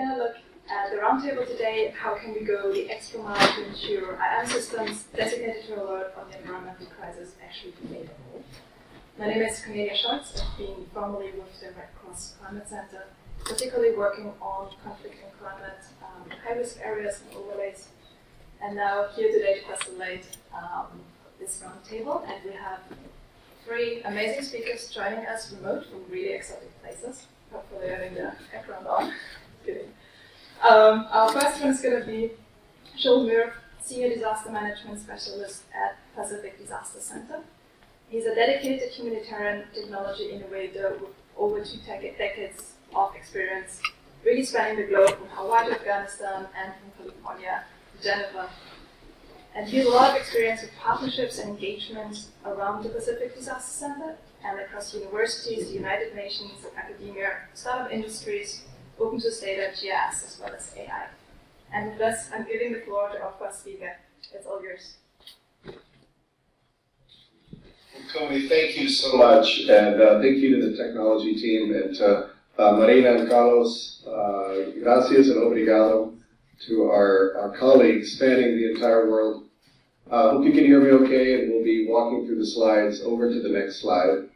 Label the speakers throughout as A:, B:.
A: going to look at the roundtable today, how can we go the extra mile to ensure IAM systems designated to alert on the environmental crisis actually be made. My name is Cornelia Scholz. I've been formerly with the Red Cross Climate Center, particularly working on conflict and climate, um, high-risk areas and overlays. And now here today to facilitate um, this roundtable, and we have three amazing speakers joining us remote from really exotic places. Hopefully having the background on. Um, our first one is going to be Joel Myhre, Senior Disaster Management Specialist at Pacific Disaster Center. He's a dedicated humanitarian technology innovator with over two decades of experience, really spanning the globe from Hawaii to Afghanistan and from California to Geneva. And he has a lot of experience with partnerships and engagements around the Pacific Disaster Center and across universities, the United Nations, academia, startup industries, open source data, GIS, as well as AI. And with this, I'm giving the floor to our first speaker. It's all yours.
B: Tony, thank you so much, and uh, thank you to the technology team, and to uh, Marina and Carlos, uh, gracias and obrigado to our, our colleagues spanning the entire world. Uh, hope you can hear me okay, and we'll be walking through the slides over to the next slide.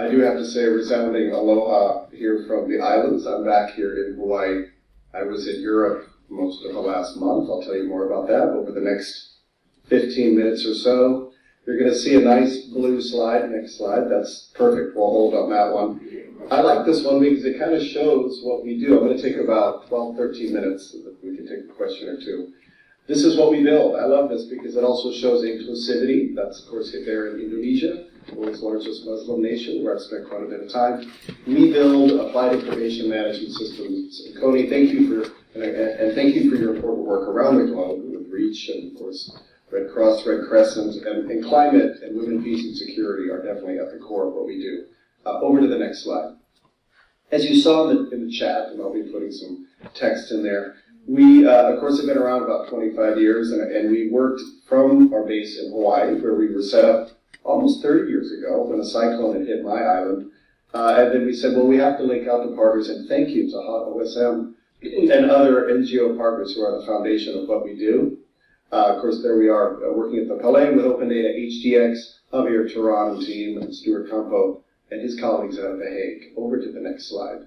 B: I do have to say a resounding aloha here from the islands. I'm back here in Hawaii. I was in Europe most of the last month. I'll tell you more about that over the next 15 minutes or so. You're going to see a nice blue slide. Next slide. That's perfect. We'll hold on that one. I like this one because it kind of shows what we do. I'm going to take about 12, 13 minutes. We can take a question or two. This is what we build. I love this because it also shows inclusivity. That's, of course, there in Indonesia world's largest Muslim nation, where I've spent quite a bit of time. We build applied information management systems. And Connie, thank you for and, and, thank you for your important work around the globe with REACH and of course Red Cross, Red Crescent, and, and climate and women, peace, and security are definitely at the core of what we do. Uh, over to the next slide. As you saw in the, in the chat, and I'll be putting some text in there, we, uh, of course, have been around about 25 years, and, and we worked from our base in Hawaii, where we were set up almost 30 years ago when a cyclone had hit my island. Uh, and then we said, well, we have to link out to partners, and thank you to HOT OSM and other NGO partners who are the foundation of what we do. Uh, of course, there we are uh, working at the Palais with Open Data HDX, Javier and team, and Stuart Campo and his colleagues of The Hague. Over to the next slide.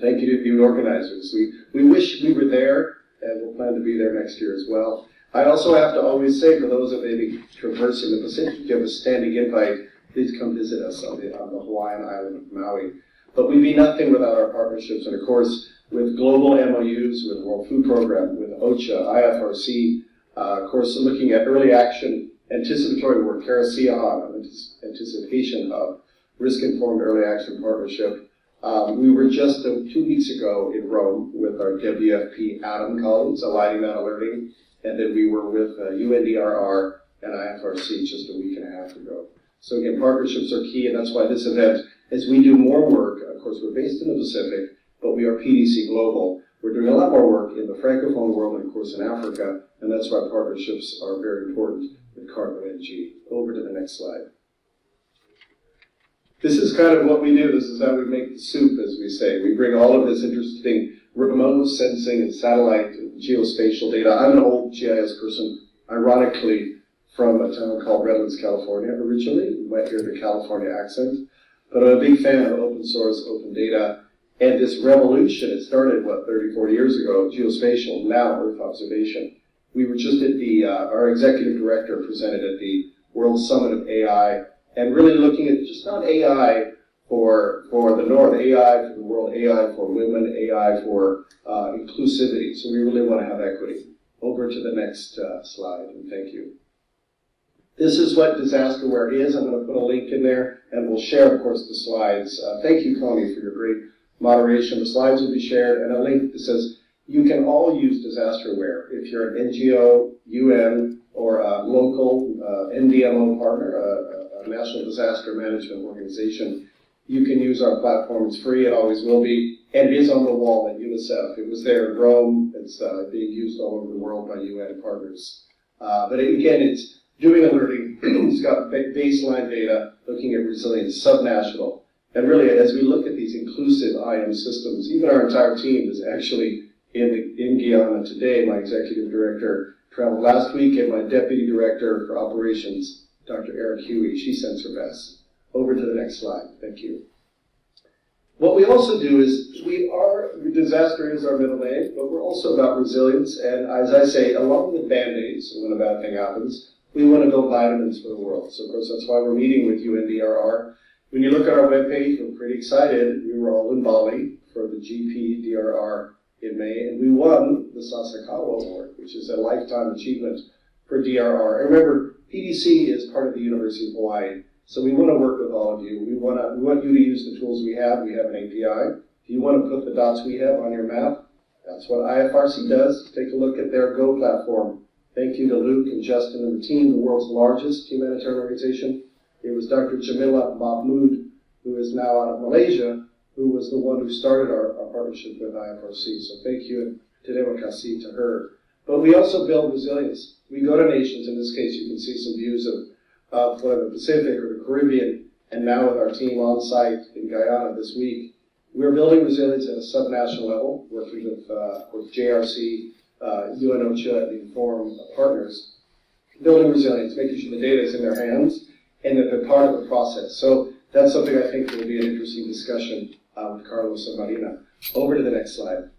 B: Thank you to the organizers. We, we wish we were there, and we'll plan to be there next year as well. I also have to always say, for those that may be traversing the Pacific, you have a standing invite, please come visit us on the, on the Hawaiian island of Maui. But we'd be nothing without our partnerships, and of course, with global MOUs, with World Food Program, with OCHA, IFRC, uh, of course, looking at early action, anticipatory work, CARASIA anticipation of risk-informed early action partnership. Um, we were just uh, two weeks ago in Rome with our WFP ADAM colleagues, aligning that alerting and then we were with uh, UNDRR and IFRC just a week and a half ago. So again, partnerships are key, and that's why this event, as we do more work, of course, we're based in the Pacific, but we are PDC Global. We're doing a lot more work in the Francophone world and, of course, in Africa, and that's why partnerships are very important with CartONG. Over to the next slide. This is kind of what we do. This is how we make the soup, as we say. We bring all of this interesting remote sensing and satellite geospatial data. I'm an old GIS person, ironically from a town called Redlands, California originally. We might hear the California accent. But I'm a big fan of open source, open data. And this revolution, it started, what, 30, 40 years ago, geospatial, now Earth observation. We were just at the, uh, our executive director presented at the World Summit of AI, and really looking at just not AI for, for the North, AI for the world, AI for women, AI for uh, inclusivity. So we really want to have equity. Over to the next uh, slide, and thank you. This is what DisasterAWARE is. I'm going to put a link in there, and we'll share, of course, the slides. Uh, thank you, Connie, for your great moderation. The slides will be shared, and a link that says you can all use DisasterAWARE. If you're an NGO, UN, or a local uh, NDMO partner, a, a National Disaster Management Organization, you can use our platform. It's free. It always will be. And it is on the wall at UNICEF. It was there in Rome. It's uh, being used all over the world by UN partners. Uh, but again, it's doing alerting. it's got baseline data, looking at resilience, subnational. And really, as we look at these inclusive IM systems, even our entire team is actually in, in Guyana today. My executive director traveled last week, and my deputy director for operations, Dr. Erin Hughey, she sends her best. Over to the next slide. Thank you. What we also do is we are, disaster is our middle name, but we're also about resilience. And as I say, along with band-aids when a bad thing happens, we want to build vitamins for the world. So of course that's why we're meeting with UNDRR when you look at our webpage, we're pretty excited. We were all in Bali for the GPDRR in May, and we won the Sasakawa Award, which is a lifetime achievement for DRR. And remember, PDC is part of the University of Hawaii, so we want to work with all of you. We want to, we want you to use the tools we have. We have an API. If you want to put the dots we have on your map, that's what IFRC does. Take a look at their Go platform. Thank you to Luke and Justin and the team, the world's largest humanitarian organization. It was Dr. Jemilah Mahmood, who is now out of Malaysia, who was the one who started our, our partnership with IFRC. So thank you and terima kasih to her. But we also build resilience. We go to nations. In this case, you can see some views of uh, the Pacific or the Caribbean, and now with our team on site in Guyana this week, we're building resilience at a subnational level, working with, uh, with JRC, uh, UN and the Inform partners, building resilience, making sure the data is in their hands, and that they're part of the process. So that's something I think will be an interesting discussion uh, with Carlos and Marina. Over to the next slide.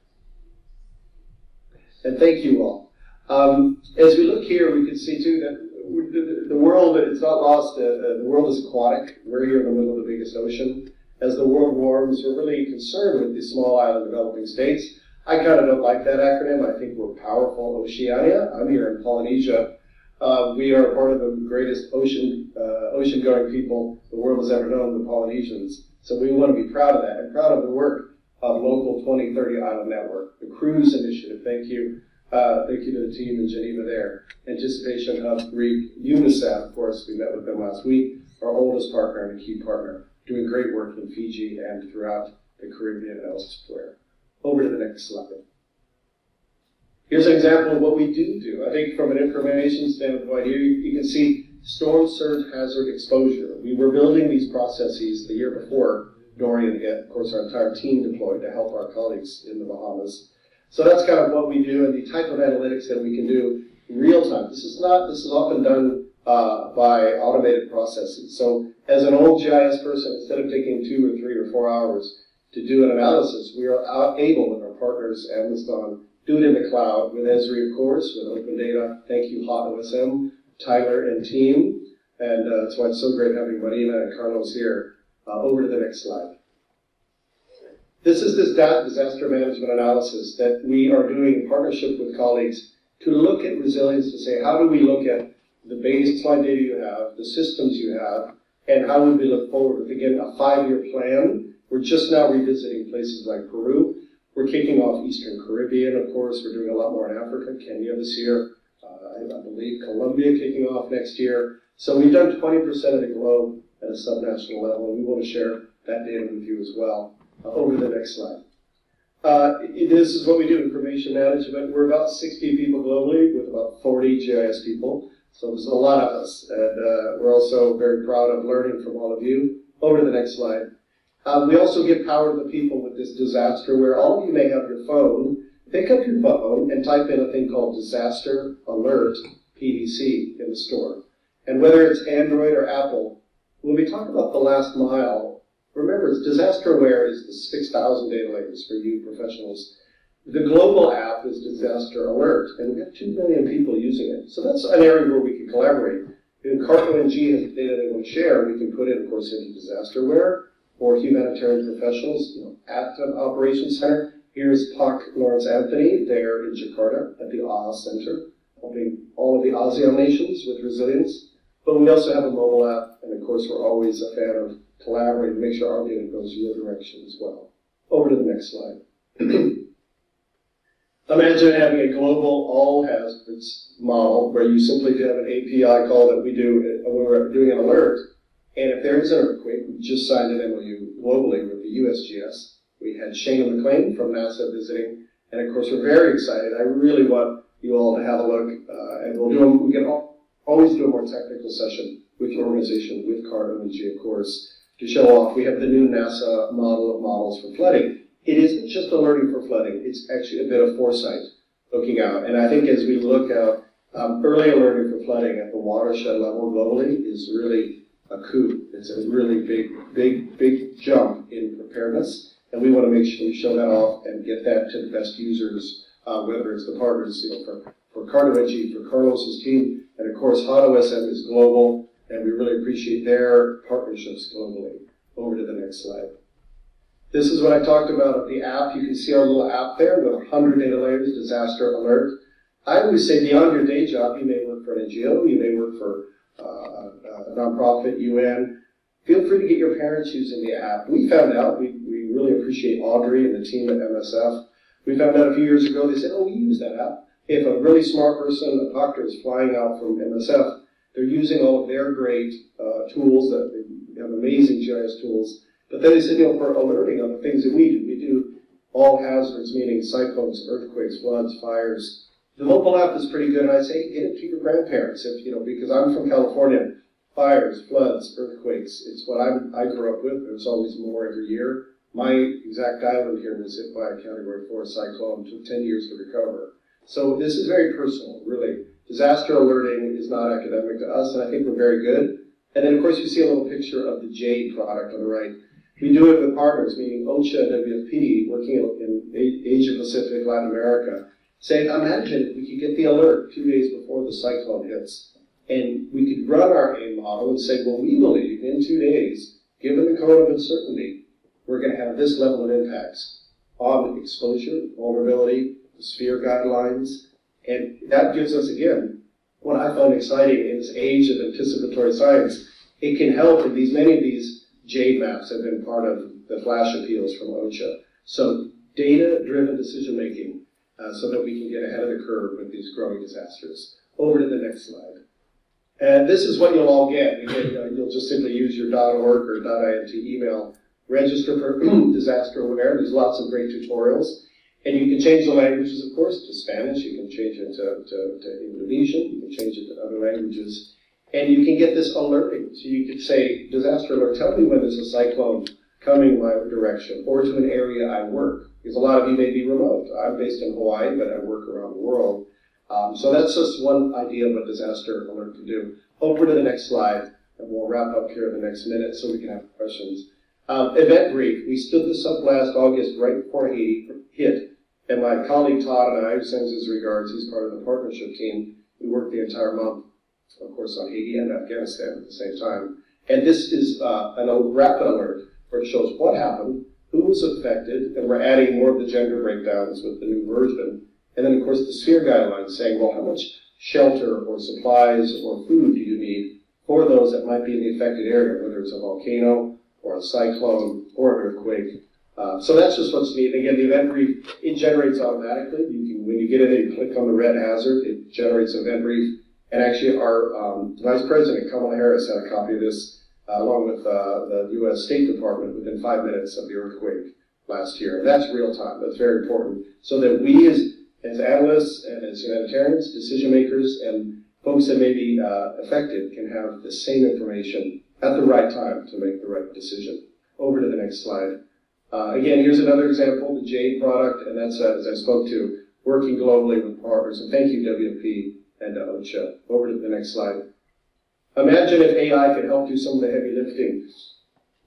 B: And thank you all. Um, as we look here, we can see too that the, the world, it's not lost, uh, uh, the world is aquatic. We're here in the middle of the biggest ocean. As the world warms, we're really concerned with the small island developing states. I kind of don't like that acronym. I think we're powerful Oceania. I'm here in Polynesia, uh, we are part of the greatest ocean uh, ocean-going people the world has ever known, the Polynesians. So we want to be proud of that and proud of the work of Local 2030 Island Network, the CREWS Initiative. Thank you. Uh, thank you to the team in Geneva there. Anticipation Hub Greek, UNICEF, of course, we met with them last week, our oldest partner and a key partner, doing great work in Fiji and throughout the Caribbean and elsewhere. Over to the next slide. Here's an example of what we do do. I think from an information standpoint, here you, you can see storm surge hazard exposure. We were building these processes the year before Dorian hit. Of course, our entire team deployed to help our colleagues in the Bahamas. So that's kind of what we do and the type of analytics that we can do in real time. This is not, this is often done uh, by automated processes. So as an old GIS person, instead of taking two or three or four hours to do an analysis, we are able with our partners, Amazon, do it in the cloud with Esri, of course, with open data. Thank you, Hot OSM, Tyler, and team. And uh, that's why it's so great having Marina and Carlos here. Uh, over to the next slide. This is this disaster management analysis that we are doing in partnership with colleagues to look at resilience to say, how do we look at the baseline data you have, the systems you have, and how would we look forward with, again, a five-year plan. We're just now revisiting places like Peru, we're kicking off Eastern Caribbean, of course. We're doing a lot more in Africa, Kenya this year. Uh, I believe Colombia kicking off next year. So we've done 20% of the globe at a subnational level, and we want to share that data with you as well. Uh, over to the next slide. Uh, this is what we do, in information management. We're about 60 people globally with about 40 GIS people. So there's a lot of us. And uh, we're also very proud of learning from all of you. Over to the next slide. Um, we also give power to the people with this disaster where all of you may have your phone. Pick up your phone and type in a thing called Disaster Alert PDC in the store. And whether it's Android or Apple, when we talk about the last mile, remember, disaster aware is the 6,000 data layers for you professionals. The global app is Disaster Alert, and we've got 2 million people using it. So that's an area where we can collaborate. CartONG has data they want to share, we can put it, of course, into Disaster Aware for humanitarian professionals you know, at an operations center. Here's Pak Lawrence Anthony there in Jakarta at the AHA Center, helping all of the ASEAN nations with resilience. But we also have a mobile app, and of course, we're always a fan of collaborating and make sure our data goes your direction as well. Over to the next slide. Imagine having a global all hazards model where you simply have an API call that we do when we're doing an alert and if there is an earthquake, we just signed an MOU globally with the USGS. We had Shane McLean from NASA visiting, and of course we're very excited. I really want you all to have a look, uh, and we'll do we can always do a more technical session with your organization, with CartONG, of course. To show off. We have the new NASA model of models for flooding. It isn't just alerting for flooding, it's actually a bit of foresight looking out. And I think as we look out, um, early alerting for flooding at the watershed level globally is really a coup. It's a really big, big, big jump in preparedness. And we want to make sure we show that off and get that to the best users, uh, whether it's the partners, you know, for, for CartONG, for Carlos's team, and of course, HotOSM is global, and we really appreciate their partnerships globally. Over to the next slide. This is what I talked about the app. You can see our little app there with 100 data layers, disaster alert. I always say beyond your day job, you may work for an NGO, you may work for uh, a nonprofit, UN. Feel free to get your parents using the app. We found out, we, we really appreciate Audrey and the team at MSF. We found out a few years ago, they said, oh, we use that app. If a really smart person, a doctor, is flying out from MSF, they're using all of their great uh, tools, that they have amazing GIS tools, but then they said, you know, for alerting on the things that we do, we do all hazards, meaning cyclones, earthquakes, floods, fires. The mobile app is pretty good, and I say get it to your grandparents, if you know, because I'm from California. Fires, floods, earthquakes, it's what I, I grew up with. There's always more every year. My exact island here was hit by a Category 4 cyclone. It took 10 years to recover. So this is very personal, really. Disaster alerting is not academic to us, and I think we're very good. And then, of course, you see a little picture of the JADE product on the right. We do it with partners, meaning OCHA, and WFP, working in Asia Pacific, Latin America, saying, imagine we could get the alert two days before the cyclone hits, and we could run our AIM model and say, well, we believe in two days, given the cone of uncertainty, we're going to have this level of impacts on exposure, vulnerability, the sphere guidelines, and that gives us, again, what I find exciting in this age of anticipatory science. It can help in these many of these JADE maps have been part of the flash appeals from OCHA. So data-driven decision making uh, so that we can get ahead of the curve with these growing disasters. Over to the next slide. And this is what you'll all get. Again, uh, you'll just simply use your .org or .int email, register for disaster aware. There's lots of great tutorials. And you can change the languages, of course, to Spanish. You can change it to, to, to Indonesian. You can change it to other languages. And you can get this alerting. So you could say, disaster alert, tell me when there's a cyclone coming my direction or to an area I work. Because a lot of you may be remote. I'm based in Hawaii, but I work around the world. Um, so that's just one idea of what disaster alert can do. Over to the next slide, and we'll wrap up here in the next minute so we can have questions. Um, event brief. We stood this up last August right before Haiti hit. And my colleague Todd and I, who sends his regards, he's part of the partnership team, we worked the entire month of course, on Haiti and Afghanistan at the same time. And this is uh, an, rapid alert where it shows what happened, who was affected, and we're adding more of the gender breakdowns with the new version. And then, of course, the sphere guidelines saying, well, how much shelter or supplies or food do you need for those that might be in the affected area, whether it's a volcano or a cyclone or an earthquake. Uh, so that's just what's neat. Again, the event brief, it generates automatically. You can, when you get in it, you click on the red hazard, it generates an event brief and actually, our um, Vice President Kamala Harris had a copy of this uh, along with uh, the U.S. State Department within five minutes of the earthquake last year. And that's real time. That's very important. So that we, as, as analysts and as humanitarians, decision makers, and folks that may be uh, affected can have the same information at the right time to make the right decision. Over to the next slide. Uh, again, here's another example, the Jade product, and that's, uh, as I spoke to, working globally with partners. And thank you, WFP, and uh, OCHA. Over to the next slide. Imagine if AI could help do some of the heavy lifting.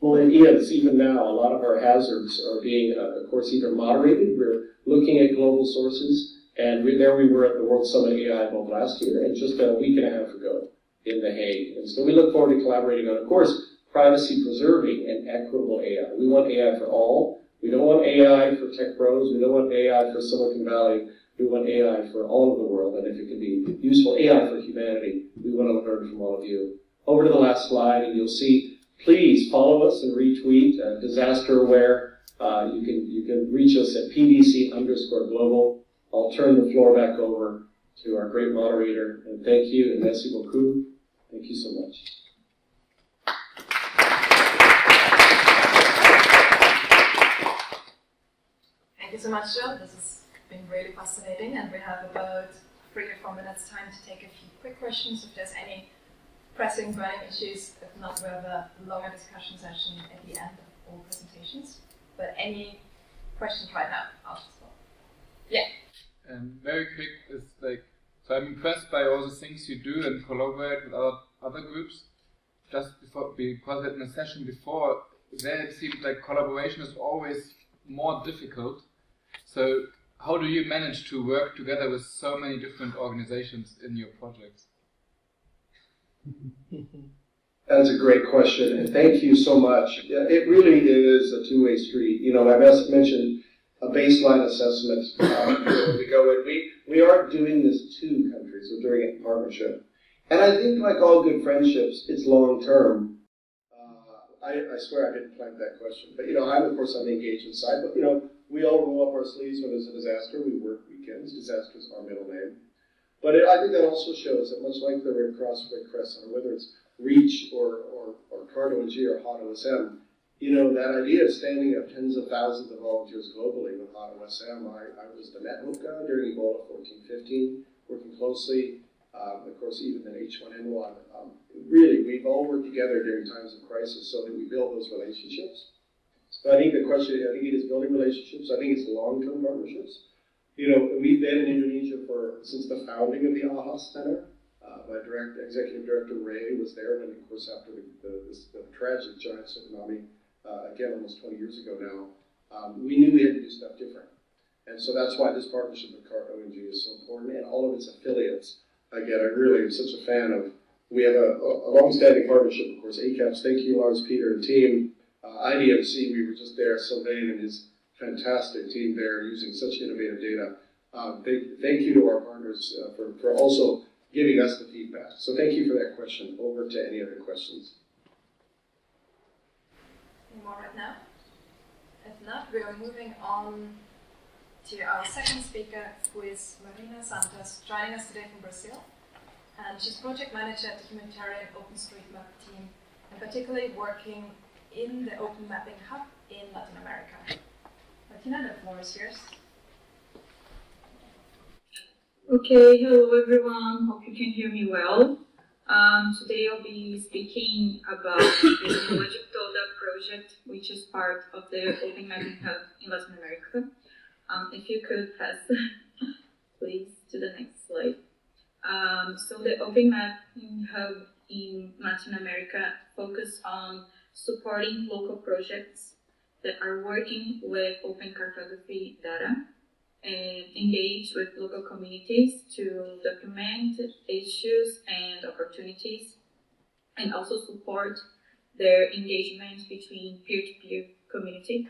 B: Well, is, even now, a lot of our hazards are being, uh, of course, either moderated. We're looking at global sources, and we, there we were at the World Summit AI Evolve last year, and just a week and a half ago in The Hague. And so we look forward to collaborating on, of course, privacy preserving and equitable AI. We want AI for all. We don't want AI for tech pros. We don't want AI for Silicon Valley. We want AI for all of the world, and if it can be useful AI for humanity, we want to learn from all of you. Over to the last slide, and you'll see, please follow us and retweet uh, disaster aware. Uh, you can you can reach us at PDC underscore global. I'll turn the floor back over to our great moderator, and thank you, and merci beaucoup. Thank you so much.
A: Thank you so much, Joe. This has been really fascinating, and we have about three or four minutes time to take a few quick questions if there's any pressing burning issues. If not, we have a longer discussion session at the end of all presentations. But any questions right now? Ask as well. Yeah.
C: And very quick is like, so I'm impressed by all the things you do and collaborate with other, other groups. Just before, because in a session before, there it seemed like collaboration is always more difficult. So how do you manage to work together with so many different organizations in your projects?
B: That's a great question, and thank you so much. It really is a two-way street. You know, I mentioned a baseline assessment um, we go in. We, we are doing this two countries, we're doing it in partnership. And I think, like all good friendships, it's long term. Uh, I, I swear I didn't plant that question, but you know, I'm of course on the engagement side. But you know, we all roll up our sleeves when there's a disaster. We work weekends. Disaster is our middle name. But it, I think that also shows that much like the Red Cross, Red Crescent, or whether it's REACH or, or, or CART-ONG or HOT-OSM, you know, that idea of standing up tens of thousands of volunteers globally with HOT-OSM, I, I was the NetHope guy during Ebola 14-15, working closely, um, of course, even in H1N1. Um, really, we've all worked together during times of crisis so that we build those relationships. So I think the question, I think it is building relationships. I think it's long-term partnerships. You know, we've been in Indonesia for since the founding of the AHA Center. Uh, my direct executive director Ray was there when, of course, after the, the, the tragic giant tsunami, uh, again almost 20 years ago now, um, we knew we had to do stuff different. And so that's why this partnership with CART-ONG is so important, and all of its affiliates. Again, I really am such a fan of. We have a, a long-standing partnership, of course. ACAPS, thank you, Lars, Peter, and team. Uh, IDMC, we were just there. Sylvain and his fantastic team there using such innovative data. Um, thank, thank you to our partners uh, for, for also giving us the feedback. So thank you for that question. Over to any other questions.
A: Any more right now? If not, we are moving on to our second speaker, who is Marina Santos, joining us today from Brazil. And she's project manager at the humanitarian OpenStreetMap team, and particularly working in the Open Mapping Hub in Latin America. Martina, the floor is yours.
D: Okay, hello everyone. Hope you can hear me well. Um, today I'll be speaking about the Logic Toda project, which is part of the Open Mapping Hub in Latin America. Um, if you could pass, please, to the next slide. Um, so the Open Mapping Hub in Latin America focus on supporting local projects that are working with open cartography data and engage with local communities to document issues and opportunities and also support their engagement between peer-to-peer community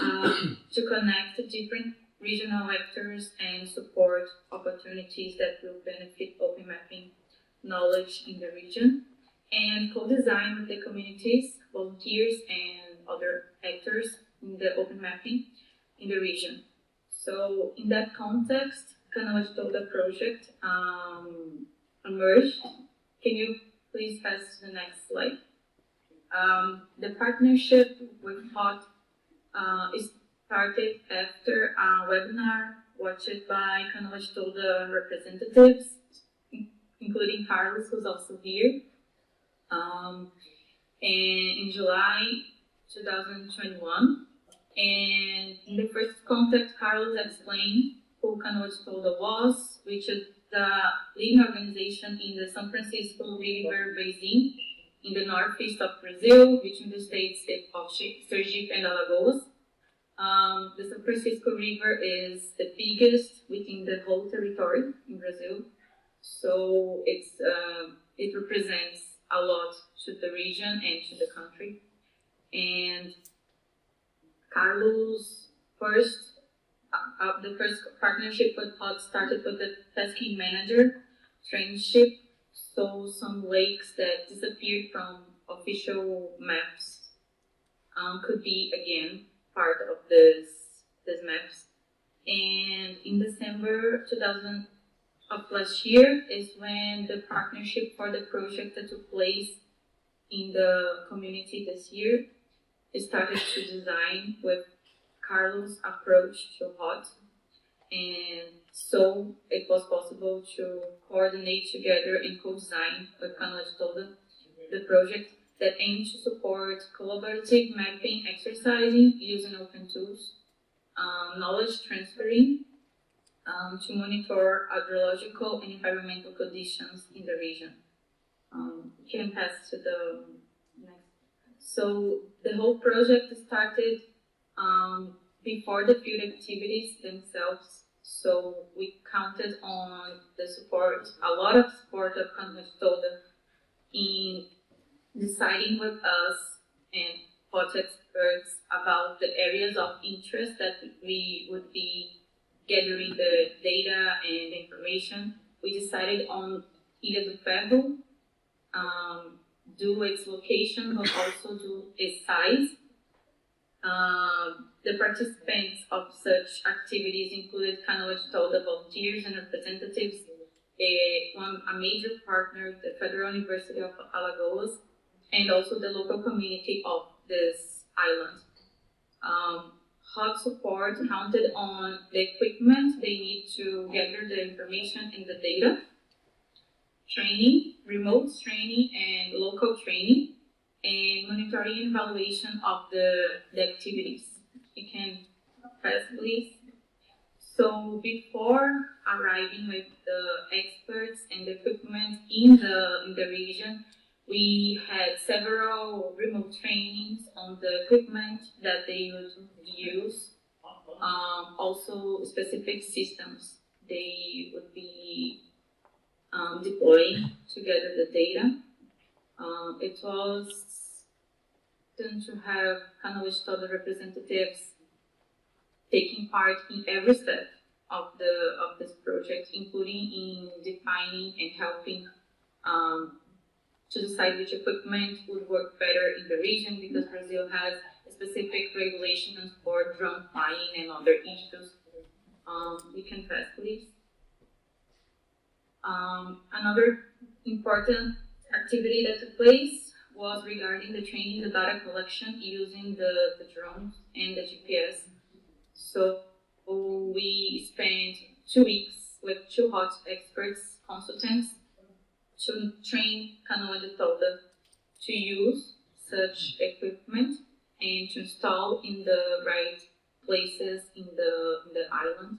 D: um, to connect different regional actors and support opportunities that will benefit open mapping knowledge in the region and co-design with the communities, volunteers, and other actors in the open mapping in the region. So in that context, Canoa de Tolda project um, emerged. Can you please pass to the next slide? Um, the partnership with HOT uh, is started after a webinar watched by Canoa de Tolda representatives, including Carlos, who's also here, um, and in July 2021. And in the first contact, Carlos explained who Canoa de Tolda was, which is the leading organization in the San Francisco River Basin in the northeast of Brazil, between the states of Sergipe and Alagoas. Um, the San Francisco River is the biggest within the whole territory in Brazil, so it's uh, it represents a lot to the region and to the country. And Carlos first, uh, the first partnership with HOT started with the tasking manager friendship, so some lakes that disappeared from official maps um, could be again part of this this maps. And in December 2000, of last year is when the partnership for the project that took place in the community this year started to design with Carlos' approach to HOT. And so it was possible to coordinate together and co-design with Canoa de Tolda the project that aims to support collaborative mapping exercising using open tools, um, knowledge transferring um, to monitor hydrological and environmental conditions in the region. Um, can pass to the next. So the whole project started um, before the field activities themselves. So we counted on the support, a lot of support of Canalete in deciding with us and HOT experts about the areas of interest that we would be gathering the data and information. We decided on Ilha do Ferro, um, do its location, but also do its size. Um, the participants of such activities included Canoa de Tolda volunteers and representatives, a, one, a major partner, the Federal University of Alagoas, and also the local community of this island. Um, hot support counted on the equipment they need to gather the information and the data, training, remote training and local training, and monitoring and evaluation of the, the activities. You can press please. So before arriving with the experts and the equipment in the in the region, we had several remote trainings on the equipment that they would use. Um, also specific systems they would be um, deploying to gather the data. Um, it was done to have Canoa de Tolda representatives taking part in every step of the of this project, including in defining and helping um, to decide which equipment would work better in the region because Brazil has specific regulations for drone flying and other issues. Um, we can press, please. Um, another important activity that took place was regarding the training, the data collection using the, the drones and the GPS. So we spent two weeks with two hot experts, consultants, to train Canoa de Tolda to use such equipment and to install in the right places in the, in the island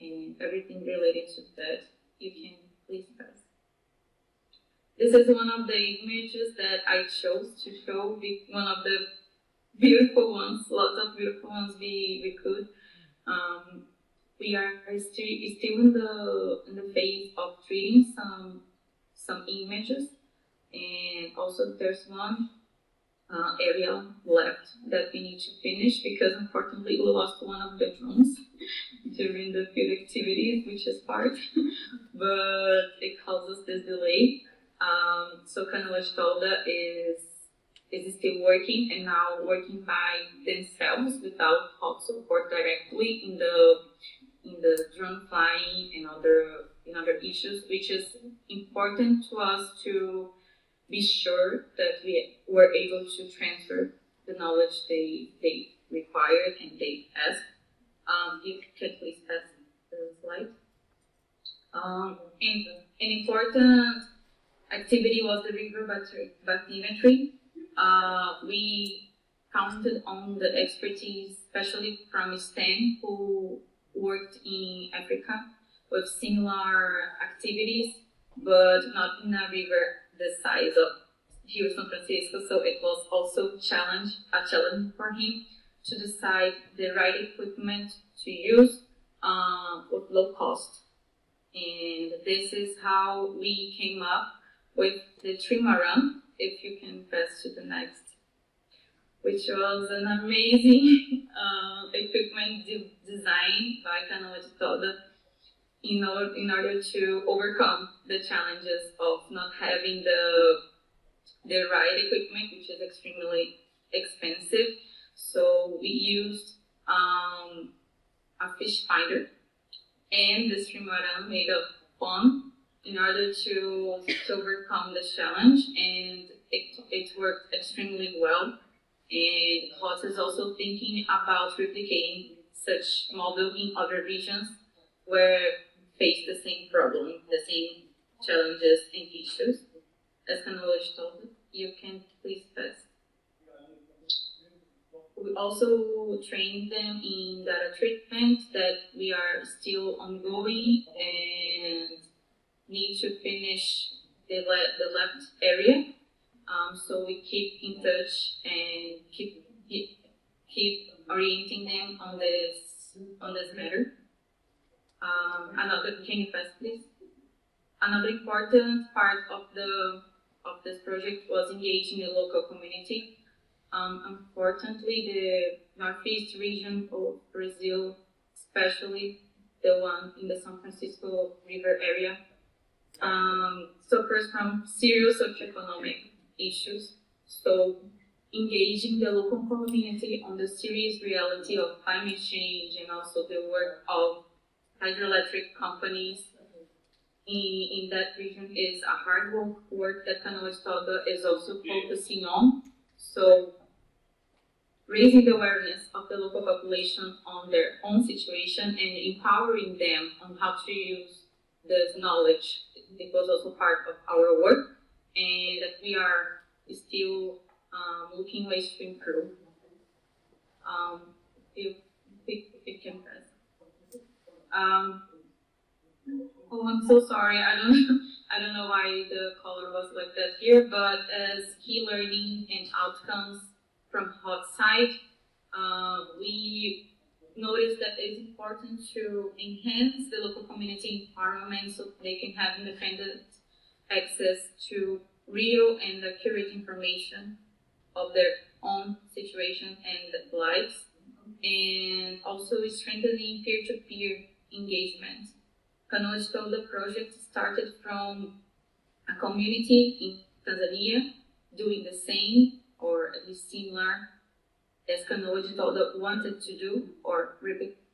D: and everything related to that. You can please press. This is one of the images that I chose to show, one of the beautiful ones, lots of beautiful ones we, we could. Um, we are still, still in the in the phase of treating some some images, and also there's one uh, area left that we need to finish because unfortunately we lost one of the drones during the field activities, which is part, but it causes this delay. Um, so Canoa de Tolda is is still working and now working by themselves without hot support directly in the in the drone flying and other in other issues, which is important to us to be sure that we were able to transfer the knowledge they they required and they asked. Um, you can please pass the slide. Um, and an important activity was the river bathymetry. Uh, we counted on the expertise, especially from STEM, who worked in Africa with similar activities, but not in a river the size of Rio San Francisco. So it was also challenge a challenge for him to decide the right equipment to use uh, with low cost. And this is how we came up with the trimaran. If you can pass to the next, which was an amazing uh, equipment de- design by Canoa de Tolda in order, in order to overcome the challenges of not having the the right equipment, which is extremely expensive. So we used um, a fish finder and the trimaran made of foam in order to, to overcome the challenge, and it, it worked extremely well. And HOTS is also thinking about replicating such model in other regions where face the same problem, the same challenges and issues. As Canoas told you can please pass. We also train them in data treatment that we are still ongoing and need to finish the, le- the left area. Um, so we keep in touch and keep, keep keep orienting them on this on this matter. Um, another you pass please? Another important part of the of this project was engaging the local community. Um, unfortunately, the northeast region of Brazil, especially the one in the São Francisco River area, um, suffers from serious socioeconomic issues. So, engaging the local community on the serious reality of climate change and also the work of hydroelectric companies in, in that region is a hard work, that Canoas is also focusing on. So raising the awareness of the local population on their own situation and empowering them on how to use this knowledge. It was also part of our work and that we are still um, looking ways to improve. Um, if, if, if can press. Um, Oh, I'm so sorry. I don't I don't know why the color was like that here, but as key learning and outcomes from hot site, uh, we noticed that it's important to enhance the local community environment so they can have independent access to real and accurate information of their own situation and lives, and also strengthening peer-to-peer engagement. Canoa de Tolda project started from a community in Tanzania doing the same or at least similar as Canoa de Tolda wanted to do or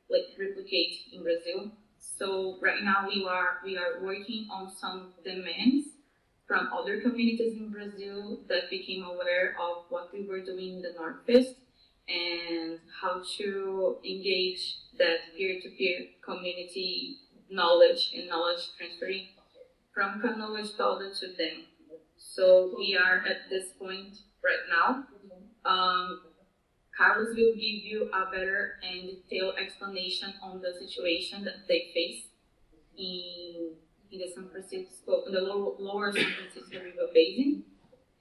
D: like replicate in Brazil. So right now we are we are working on some demands from other communities in Brazil that became aware of what we were doing in the Northeast and how to engage that peer-to-peer community knowledge and knowledge transferring from Canoa de Tolda to them. So we are at this point right now. Um, Carlos will give you a better and detailed explanation on the situation that they face in, in the San Francisco, in the lower, lower San Francisco River Basin.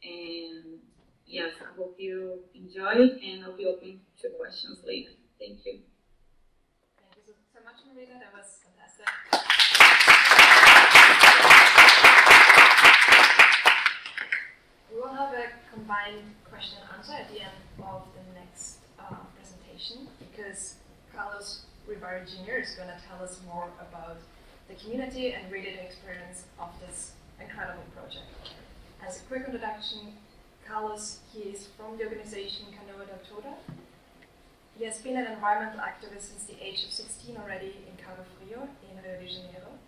D: And yes, I hope you enjoy it and I'll be open to questions later. Thank you.
A: That was fantastic. We will have a combined question and answer at the end of the next uh, presentation because Carlos Ribeiro Jr. is going to tell us more about the community and really the experience of this incredible project. As a quick introduction, Carlos, he is from the organization Canoa da Tolda. He has been an environmental activist since the age of 16 already in Cabo Frio in Rio de Janeiro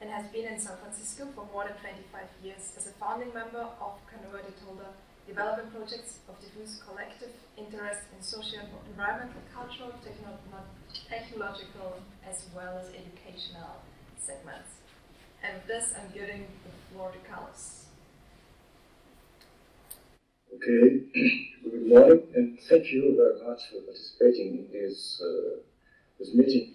A: and has been in San Francisco for more than 25 years as a founding member of Canoa de Tolda development projects of diffuse collective interest in social, environmental, cultural, techno technological, as well as educational segments. And with this, I'm giving the floor to Carlos.
E: Okay, good morning, and thank you very much for participating in this uh, this meeting.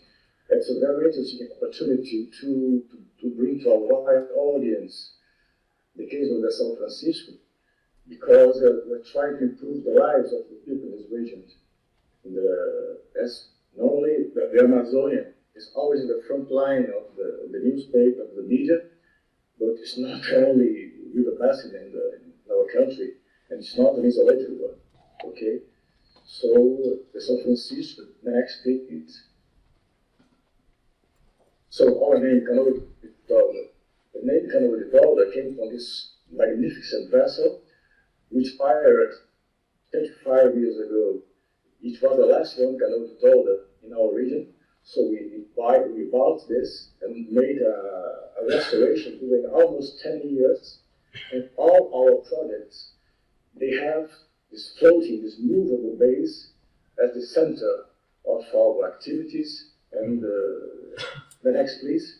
E: It's a very interesting opportunity to, to, to bring to a wide audience the case of the San Francisco, because uh, we're trying to improve the lives of the people in this region. Uh, as normally, the, the Amazonian is always in the front line of the, the newspaper, of the media, but it's not only River Basin in, the, in our country and it's not an isolated one. Okay, so the San Francisco next it. So our name Canoa de Tolda. The name Canoa de Tolda came from this magnificent vessel which fired 25 years ago. It was the last one Canoa de Tolda in our region. So we, buy, we bought this and made a, a restoration during almost 10 years. And all our projects they have this floating, this movable base as the center of our activities. And uh, the next, please.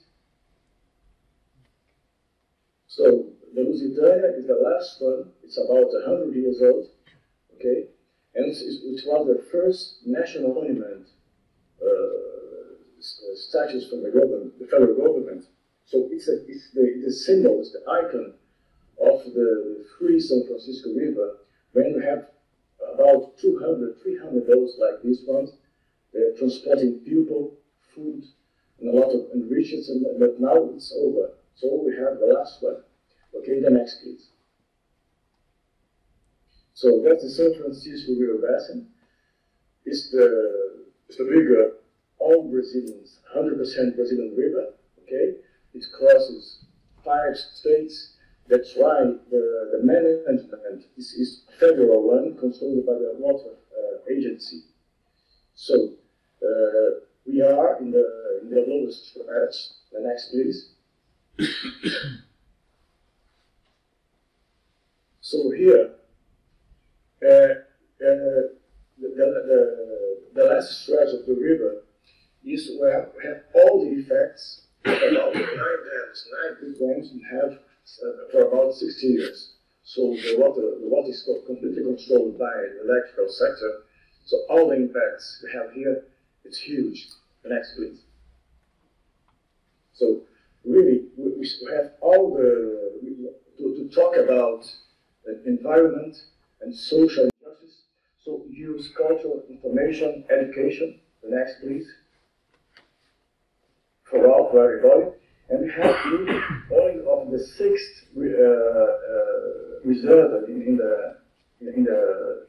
E: So the Lusitania is the last one. It's about 100 years old, okay? And it was the first national monument uh, status from the government, the federal government. So it's a, it's the, it's the symbol, it's the icon of the free San Francisco River. When you have about 200, 300 boats like these ones, they're transporting people, food, and a lot of enrichments, but now it's over. So we have the last one. Okay, the next please. So that's the San Francisco River Basin. It's the, it's the bigger, all Brazilians, 100% Brazilian river, okay? It crosses five states. That's why the, the management is, is federal one, controlled by the water uh, agency. So uh, we are in the, in the lowest stretch. The next, please. so here, uh, uh, the, the, the, last stretch of the river is where we have all the effects about nine dams, nine big dams, and have Uh, for about 60 years. So the water, the water is completely controlled by the electrical sector. So all the impacts we have here, it's huge. The next, please. So really, we, we have all the to, to talk about the environment and social justice. So use cultural information, education. The next, please. For all, for everybody. And we have only of the sixth uh, uh, reserve in, in, the in the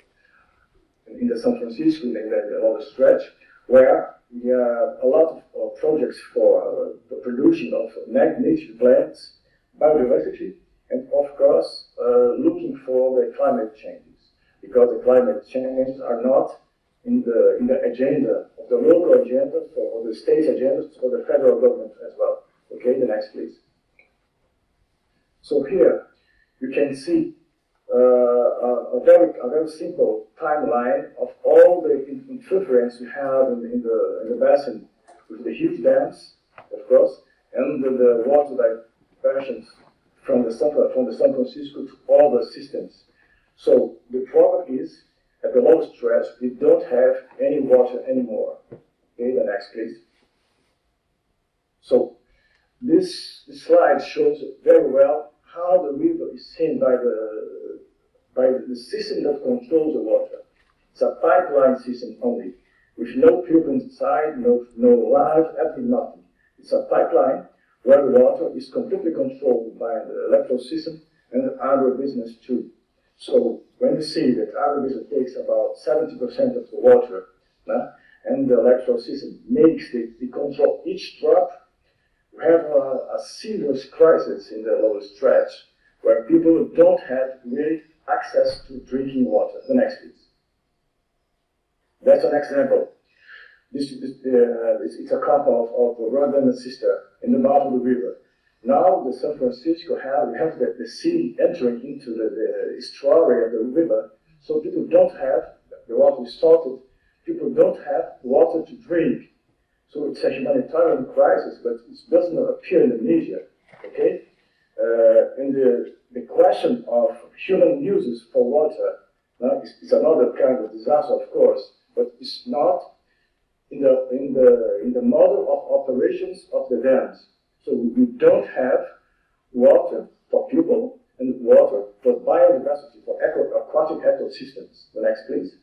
E: in the San Francisco in the, the, the stretch where we have a lot of, of projects for uh, the production of native plants, biodiversity, and of course uh, looking for the climate changes because the climate changes are not in the in the agenda of the local agenda or the state agenda or the federal government as well. Okay, the next please. So here you can see uh, a, a, very a very simple timeline of all the interference we have in, in the in the basin with the huge dams, of course, and the, the water diversions from the San, from the San Francisco to all the systems. So the problem is, at the lowest stress, we don't have any water anymore. Okay, the next please. So this, slide shows very well how the river is seen by the by the system that controls the water. It's a pipeline system only, with no people inside, no no life, absolutely nothing. It's a pipeline where the water is completely controlled by the electrical system and the agribusiness too. So when you see that agribusiness takes about 70% of the water, and the electrical system makes the, the control each drop, have a, a serious crisis in the lower stretch where people don't have really access to drinking water. The next please. That's an example. This, this, uh, it's, it's, a couple of, of brother and sister in the mouth of the river. Now the San Francisco have, we have the, the sea entering into the, the estuary of the river, so people don't have, the water is salted, people don't have water to drink. So it's a humanitarian crisis, but it doesn't appear in the media, okay? Uh, and the, the question of human uses for water uh, is, is another kind of disaster, of course, but it's not in the, in the, in the model of operations of the dams. So we don't have water for people and water for biodiversity, for aquatic ecosystems. The next, please.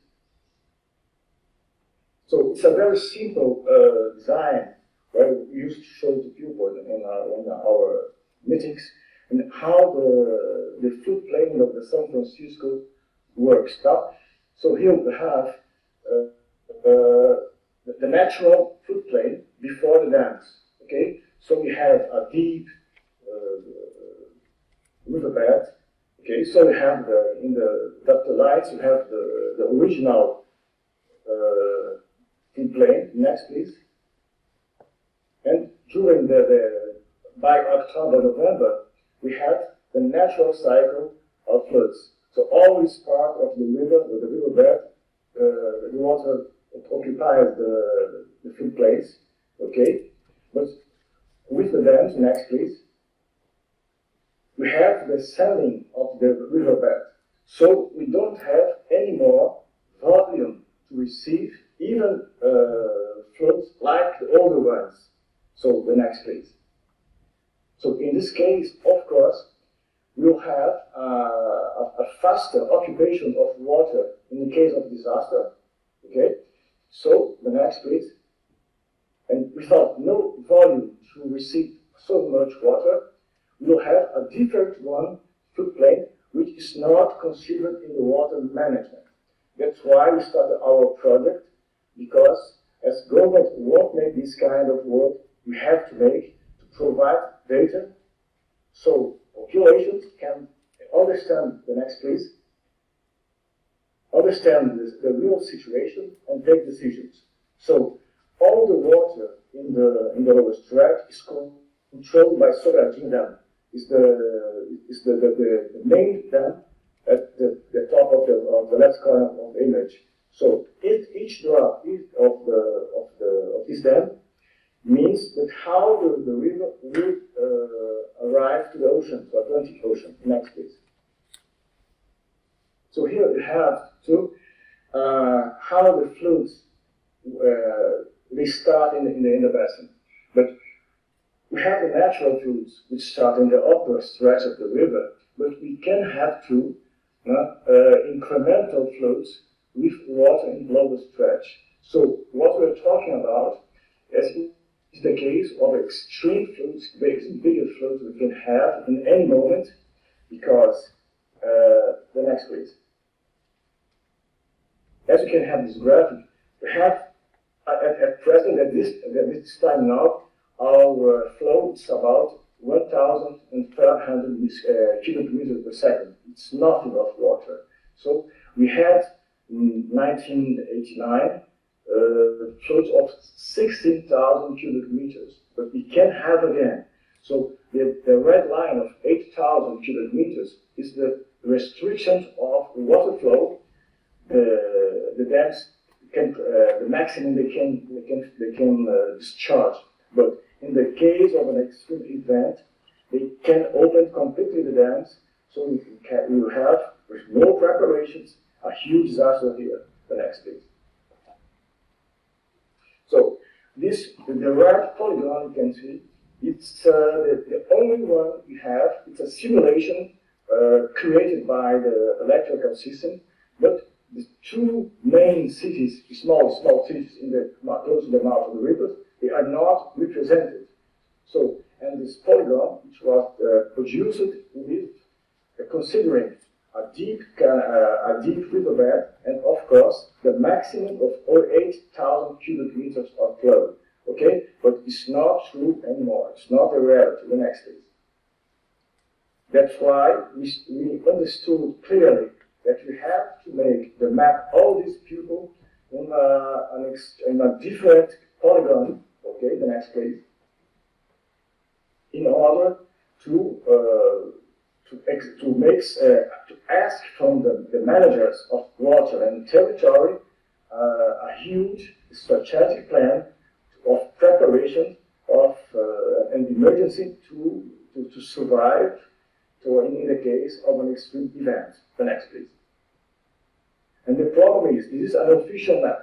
E: So it's a very simple uh, design where we used to show to people in, our, in our meetings and how the, the floodplain of the San Francisco works. Now, so here we have uh, uh, the, natural natural floodplain before the dams. Okay, so we have a deep uh, riverbed. Okay, so we have the in the dotted lines we have the, the original uh, floodplain. Next, please. And during the, the by October November we have the natural cycle of floods. So always part of the river, the riverbed, uh, the water occupies the, the free place, okay? But with the dams, next please, we have the selling of the riverbed. So we don't have any more volume to receive even uh, flows like the older ones. So the next please. So in this case, of course, we'll have uh, a, faster occupation of water in the case of disaster. Okay, so the next please. And without no volume to receive so much water, we'll have a different one floodplain which is not considered in the water management. That's why we started our project, because as government won't make this kind of work, we have to make to provide data so populations can understand the next please, understand the, the real situation and take decisions. So all the water in the in the lower stretch is controlled by Sobradinho Dam. Is the is the, the, the main dam at the, the top of the of the left corner of the image. So if each drop of the of the of this dam means that how the, the river will uh, arrive to the ocean, to Atlantic Ocean. Next, please. So here we have to uh, how the flows uh, they start in the, in the, in the basin, but we have the natural flows which start in the upper stretch of the river, but we can have two uh, uh, incremental floods with water in the lower stretch. So what we're talking about is the case of extreme floods, bigger floods we can have in any moment, because uh, the next please. As you can have this graphic, we have at, at present, at this, at this time now, our flow is about 1,500 uh, cubic meters per second. It's not enough water. So we had in 1989 uh, flows of 16,000 cubic meters, but we can have again. So the, the red line of 8,000 cubic meters is the restriction of the water flow. The, the dams can, uh, the maximum they can, they can, they can uh, discharge. But in the case of an extreme event, they can open completely the dams, so we, can, we have, with no preparations, a huge disaster here the next day. So this the red polygon you can see it's uh, the, the, only one we have. It's a simulation uh, created by the electrical system, but the two main cities, small small cities in the close to the mouth of the river, they are not represented. So and this polygon, which was uh, produced with considering a deep, uh, a deep riverbed, and of course, the maximum of 8,000 cubic meters of flow. Okay? But it's not true anymore. It's not a reality. The next is. That's why we, we understood clearly that we have to make the map all these people in a, an in a different polygon. Okay, the next please. In order to uh, to, to uh, to ask from the, the managers of water and territory uh, a huge strategic plan of preparation of uh, an emergency to, to, to survive to, in, in the case of an extreme event. The next, please. And the problem is, this is an official map.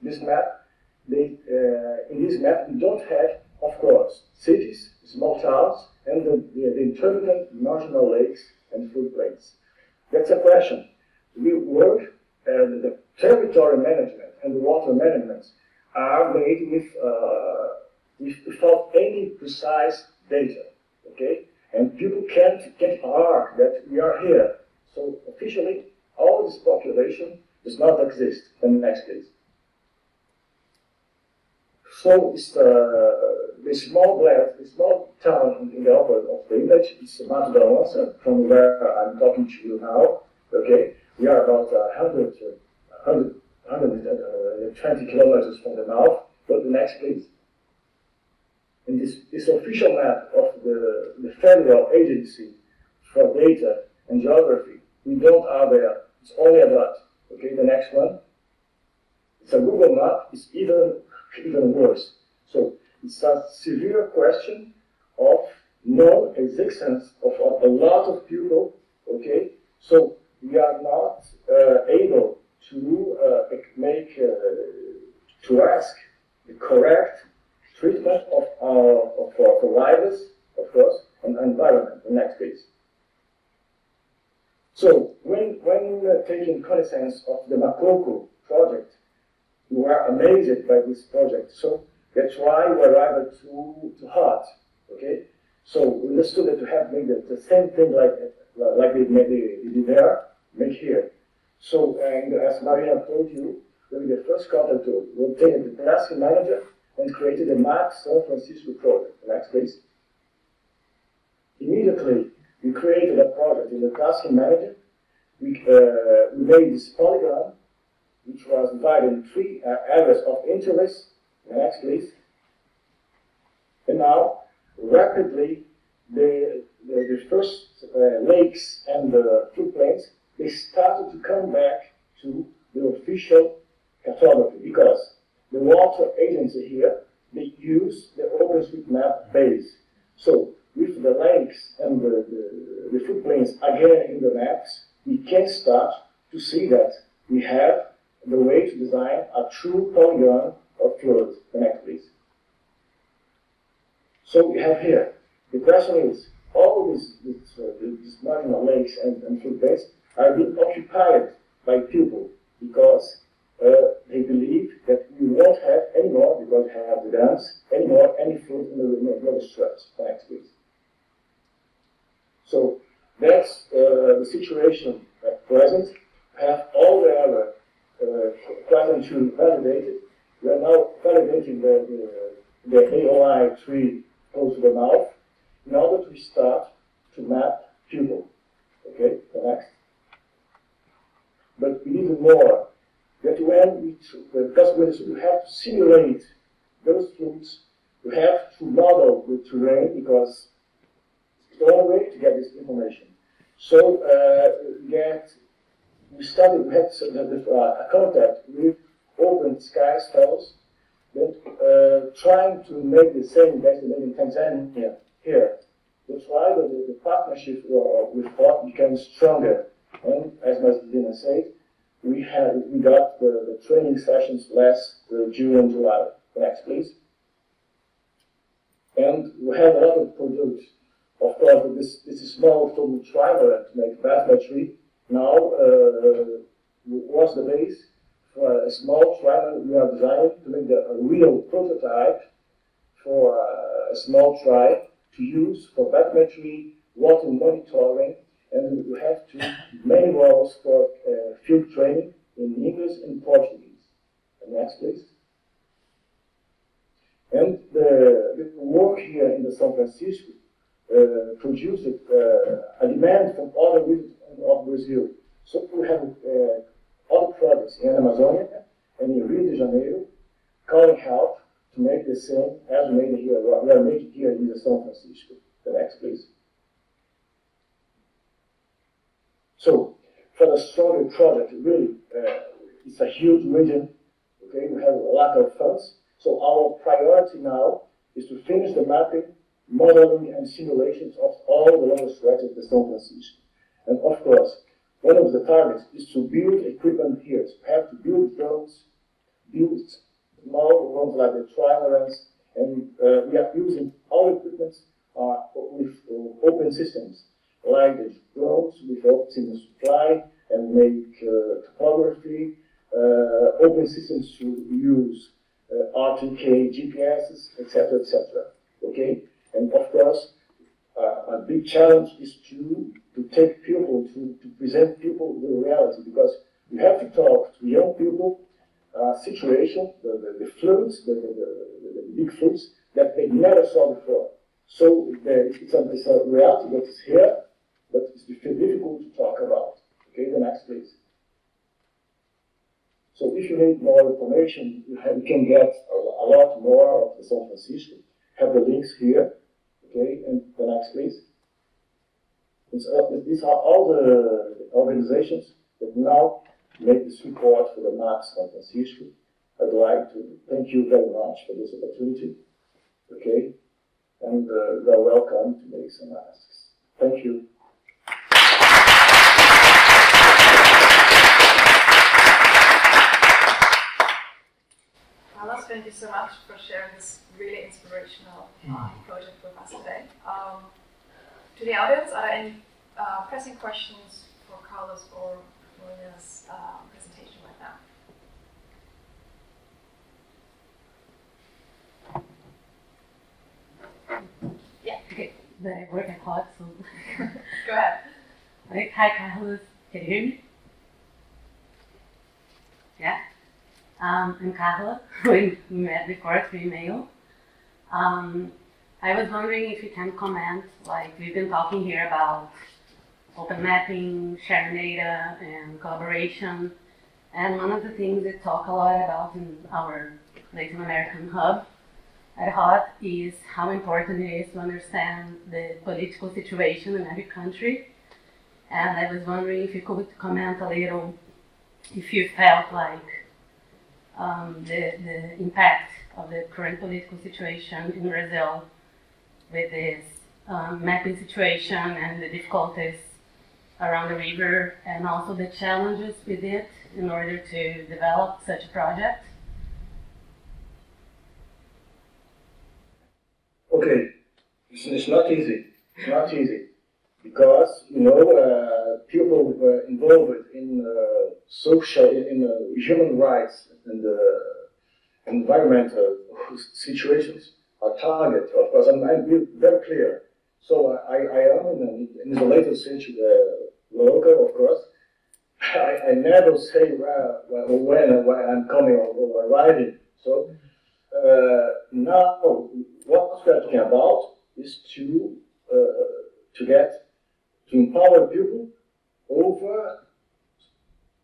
E: This map, they, uh, in this map, we don't have, of course, cities, small towns, and the, the, the intermittent marginal lakes and floodplains. That's a question. We work, uh, the territory management and the water management are made with, uh, with, without any precise data, okay? And people can't, can't argue that we are here. So officially, all this population does not exist. In the next. So it's uh, the small blast, the small town in the upper of the village is Mato from where I'm talking to you now. Okay, we are about 100, 100, uh, 120 uh, kilometers from the mouth. To the next, please. In this, this official map of the, the Federal Agency for Data and Geography, we don't are there. It's only a dot. Okay, the next one. It's a Google map. It's even even worse. So it's a severe question of non-existence of a, lot of people, okay? So we are not uh, able to uh, make, uh, to ask the correct treatment of our, of our providers, of course, and environment, the next phase. So when, when taking cognizance of the Makoko project, we were amazed by this project. So that's why we arrived to, to heart, okay? So we understood that to have made the, the same thing like, like they, made, they, did there, make here. So, and as Maria told you, during the first contact, we obtained the task manager and created a MAP San Francisco project. Next, please. Immediately, we created a project in the task manager. We, uh, we made this polygon, which was divided in three uh, areas of interest. Next, please. And now, rapidly, the, the, the first uh, lakes and the floodplains, they started to come back to the official cartography because the water agency here, they use the OpenStreetMap base. So with the lakes and the, the, the again in the maps, we can start to see that we have the way to design a true polygon of flood. The next, please. So we have here, the question is, all these, these, uh, these marginal lakes and, and floodplains are being occupied by people because uh, they believe that we won't have any more, because we have the dams, any more any food in the river stretch. Next, please. So that's uh, the situation at present. Have all the other uh, change validated. We are now validating the, the, the AOI tree close to the mouth in order to start to map people. Okay, the next. But we need more that when we, because we have to simulate those things, we have to model the terrain because it's the only way to get this information. So uh, get, we started, we had uh, a contact with Open Skies fellows that uh, trying to make the same made in Tanzania here. That's why the, the partnership with Ford became stronger. And as Medina said, we had we got the, the training sessions last uh, June and July. Next, please. And we have a lot of products. Of course, this this is small from trimer to make bathymetry. Now uh, was the base for a small trimer we are designing to make the, a real prototype for a small tri to use for bathymetry, water monitoring, and we have two main roles for uh, field training in English and Portuguese. And next, please. And the, the work here in the San Francisco uh, produced uh, a demand from other regions of Brazil. So we have uh, in Amazonia and in Rio de Janeiro calling help to make the same as we made here. We are making here in San Francisco. The next, please. So for the stronger project, really, uh, it's a huge region. Okay, we have a lot of funds. So our priority now is to finish the mapping, modeling, and simulations of all the lower stretches of the San Francisco. And of course, one of the targets is to build equipment here. So have to build drones, build small ones like the trimarans, and uh, we are using all equipment uh, with uh, open systems like the drones with optimal supply and make uh, topography, uh, open systems to use uh, RTK, GPSs, etc., etc. Okay, and of course, a big challenge is to to take people to, to present people the reality because you have to talk to young people uh, situation, the, the, the floods, the, the, the, big floods that they never saw before. So it's, a, it's a reality that is here, but it's difficult to talk about. Okay, the next please. So if you need more information, you, have, you can get a, a, lot more of the San Francisco. Have the links here. Okay, and the next please. Uh, these are all the organizations that now make this report for the Max San Francisco. I'd like to thank you very much for this opportunity. Okay, and uh, you are welcome to make some asks. Thank you.
A: Carlos, thank you so much for sharing this really inspirational uh, project with us today. Um, to the audience, are there any uh, pressing questions for Carlos or Marina's uh, presentation right now? Yeah.
F: Okay, the work at hot, so.
A: Go ahead.
F: Like, hi, Carlos. Can you hear me? Yeah. Um, I'm Carla. we met before through email. Um, I was wondering if you can comment, like, we've been talking here about open mapping, sharing data, and collaboration. And one of the things we talk a lot about in our Latin American hub at HOT is how important it is to understand the political situation in every country. And I was wondering if you could comment a little if you felt like um, the, the impact of the current political situation in Brazil with this um, mapping situation and the difficulties around the river and also the challenges with it in order to develop such a project.
E: Okay, it's, it's not easy. It's not easy because you know uh, people were involved in uh, social, in uh, human rights and uh, environmental situations are target. Of course, I'm, I'm very clear. So I, I am the later century local, of course. I, I never say where, when, when I'm coming or, or arriving. So uh, now, what we're talking about is to uh, to get to empower people over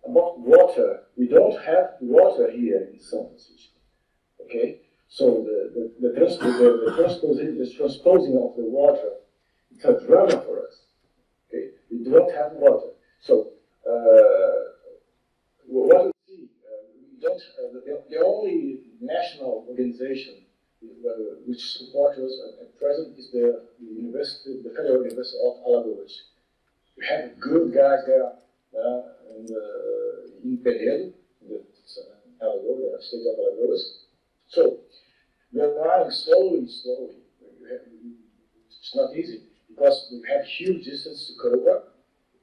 E: about water. We don't have water here in San Francisco. Okay, so the the the, trans- the, the, transposing, the transposing of the water it's a drama for us. Okay, we don't have water. So uh, what we see, uh, we don't. Uh, the, the only national organization uh, which supports us at present is the, the University, the Federal University of Alagoas. We have good guys there uh, in, uh, in Penedo, the uh, Alagoas, state of Alagoas. So we're running slowly, slowly. It's not easy because we have huge distance to cover.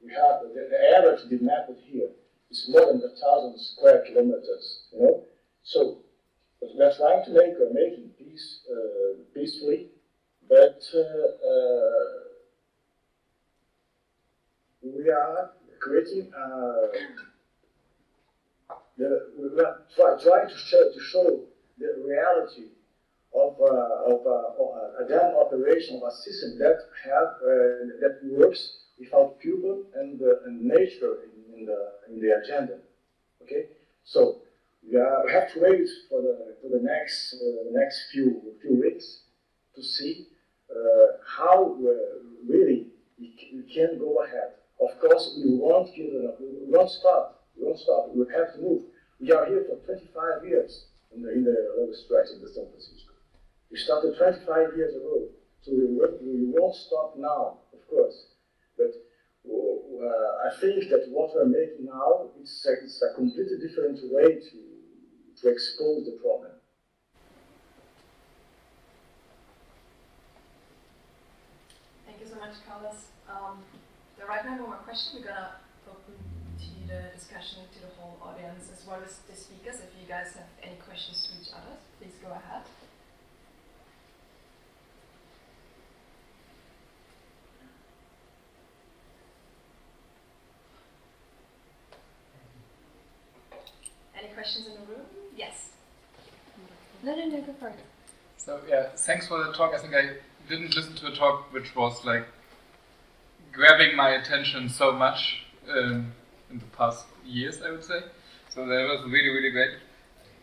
E: We have the, the average to be mapped here is more than a thousand square kilometers. You know, so we're trying to make or making peace uh, peacefully, but uh, uh, we are creating. Uh, the, we are try, trying to show, to show the reality of, uh, of, uh, a dam operation of a system that have that works without people and, and nature in, in, the in the agenda. Okay, so yeah, we have to wait for the for the next uh, next few few weeks to see uh, how uh, really we, we, can go ahead. Of course, we won't give it up. We won't stop. We won't stop. We have to move. We are here for 25 years in the in the lower stretch of the San Francisco. We started 25 years ago, so we, we won't stop now, of course. But uh, I think that what we're making now it's a, it's a completely different way to to expose the problem.
A: Thank you so much, Carlos. Um, right now, no more question. We're gonna open to the discussion to the whole audience as well as the speakers. If you guys have any questions to each other, please go ahead. Any questions in the room? Yes.
G: No, no, no, go for it.
C: So yeah, thanks for the talk. I think I didn't listen to a talk which was like grabbing my attention so much um, in the past years, I would say. So that was really, really great.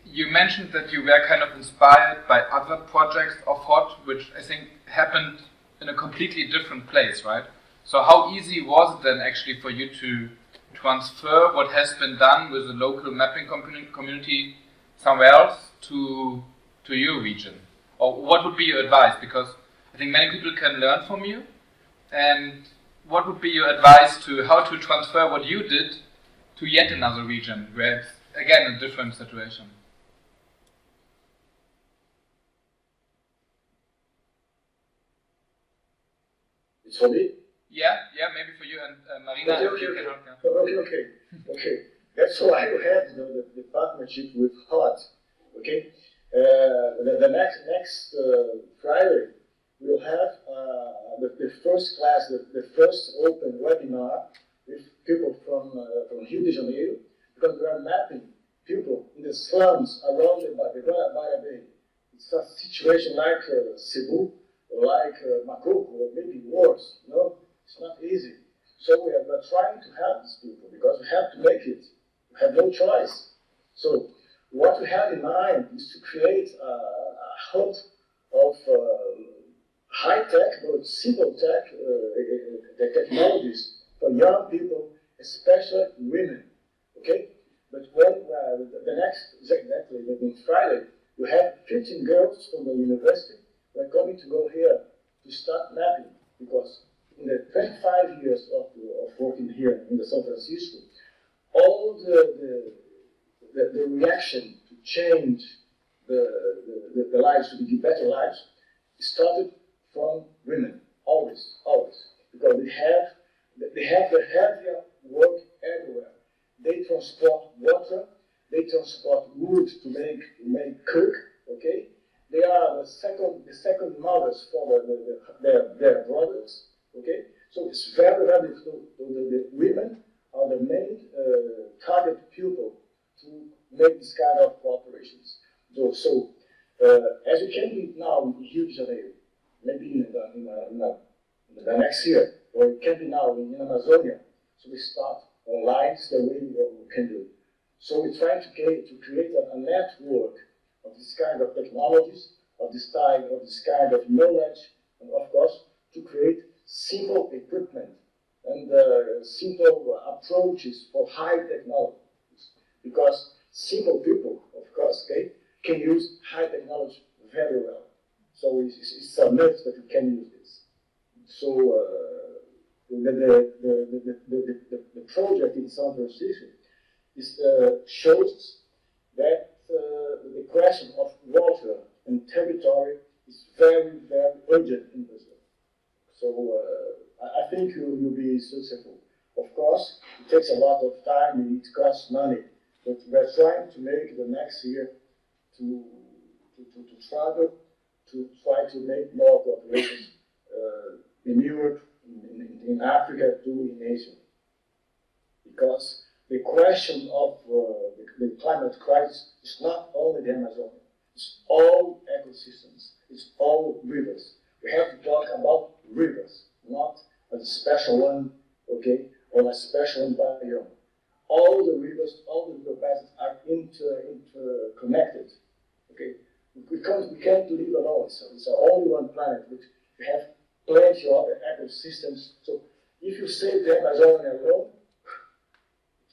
C: You mentioned that you were kind of inspired by other projects of HOT, which I think happened in a completely different place, right? So how easy was it then actually for you to transfer what has been done with the local mapping community somewhere else to to your region? Or what would be your advice? Because I think many people can learn from you. And what would be your advice to how to transfer what you did to yet another region where it's again a different situation?
E: It's for me?
C: Yeah, yeah, maybe for you and uh, Marina,
E: Okay, okay, okay.
C: can help. Yeah.
E: Okay, okay, okay. That's why you have the, the, the partnership with HOT. Okay, uh, the, the next next uh, Friday we'll have uh, the, the first class, the, the first open webinar with people from uh, from Rio de Janeiro because we are mapping people in the slums around the Ba- the Guanabara Bay. It's a situation like uh, Cebu, like uh, or maybe worse. You know, it's not easy. So we are, trying to help these people because we have to make it. We have no choice. So what we have in mind is to create a, a hub of uh, high tech but simple tech uh, the technologies for young people, especially women. Okay, but when uh, the, next exactly the Friday, you have 15 girls from the university. They're coming to go here to start mapping because in the 25 years of, of working here in the San Francisco, all the, the, the, the reaction to change the, the, the lives, to be better lives, started from women, always, always, because they have, they have the heavier work everywhere. They transport water, they transport wood to make, to make cook, okay? They are the second, the second mothers for the, the, the, their, their brothers, okay? So it's very, very difficult. The, the women are the main uh, target pupil to make this kind of cooperations. So, so uh, as you can be now in Rio de Janeiro, maybe in the, in the, in the, in the next year, or it can be now in, in Amazonia. So we start online, the way we, we can do. So we're trying to create, to create a, a network of this kind of technologies, of this type, of this kind of knowledge, and of course, to create simple equipment and uh, simple approaches for high technologies. Because simple people, of course, okay, can use high technology very well. So it's, it's a myth that you can use this. So uh, the, the, the, the, project in San Francisco is, uh, shows that uh, the question of water and territory is very, very urgent in Brazil. So uh, I, I think you will be successful. Of course, it takes a lot of time and it costs money, but we're trying to make the next year to, to, to, to travel, to try to make more cooperations uh, in Europe, in, in, in Africa, too, in Asia. Because the question of uh, the, the, climate crisis is not only the Amazon, it's all ecosystems, it's all rivers. We have to talk about rivers, not a special one, okay, or a special biome. All the rivers, all the river are inter, interconnected, okay. We can't, we can't live alone, so it's only one planet, but we have plenty of other ecosystems. So if you save the Amazon alone,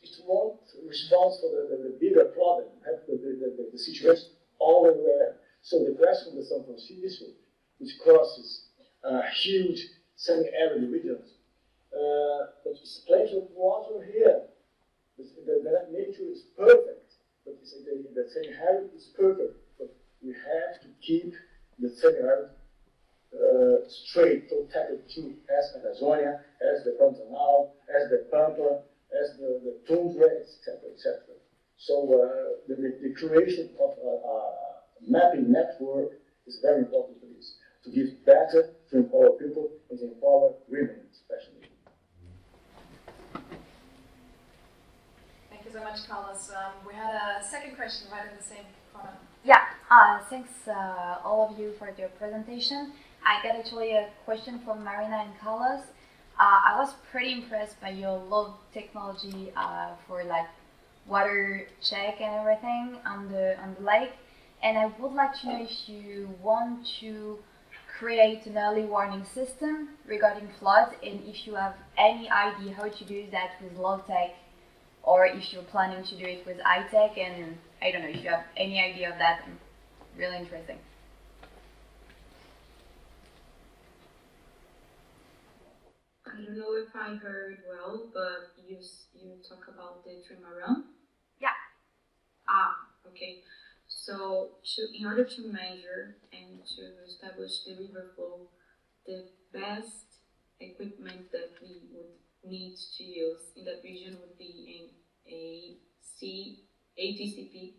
E: it won't respond for the, the, the bigger problem, have the, the, the, situation all everywhere. So the question of the San Francisco, which crosses uh, huge semi-arid regions, uh, there's plenty of water here. The, the, nature is perfect, but the, the semi-arid is perfect. We have to keep the semi-arid uh, straight, protected to as Amazonia, as the Pantanal, as the Pampa, as the, the tundra, etc., etc. So uh, the, the, creation of a, a, mapping network is very important for this, to give better to empower people and to empower women especially.
A: Thank you so much, Carlos. Um, we had a second question right in the same corner.
G: Yeah, uh, thanks uh, all of you for your presentation. I got actually a question from Marina and Carlos. Uh, I was pretty impressed by your low technology uh, for like water check and everything on the on the lake. And I would like to know if you want to create an early warning system regarding floods, and if you have any idea how to do that with low tech, or if you're planning to do it with high tech. And I don't know if you have any idea of that. Really interesting.
D: I don't know if I heard well, but you you talk about the trimaran.
G: Yeah.
D: Ah, okay. So, to, in order to measure and to establish the river flow, the best equipment that we would need to use in that region would be an a C ADCP,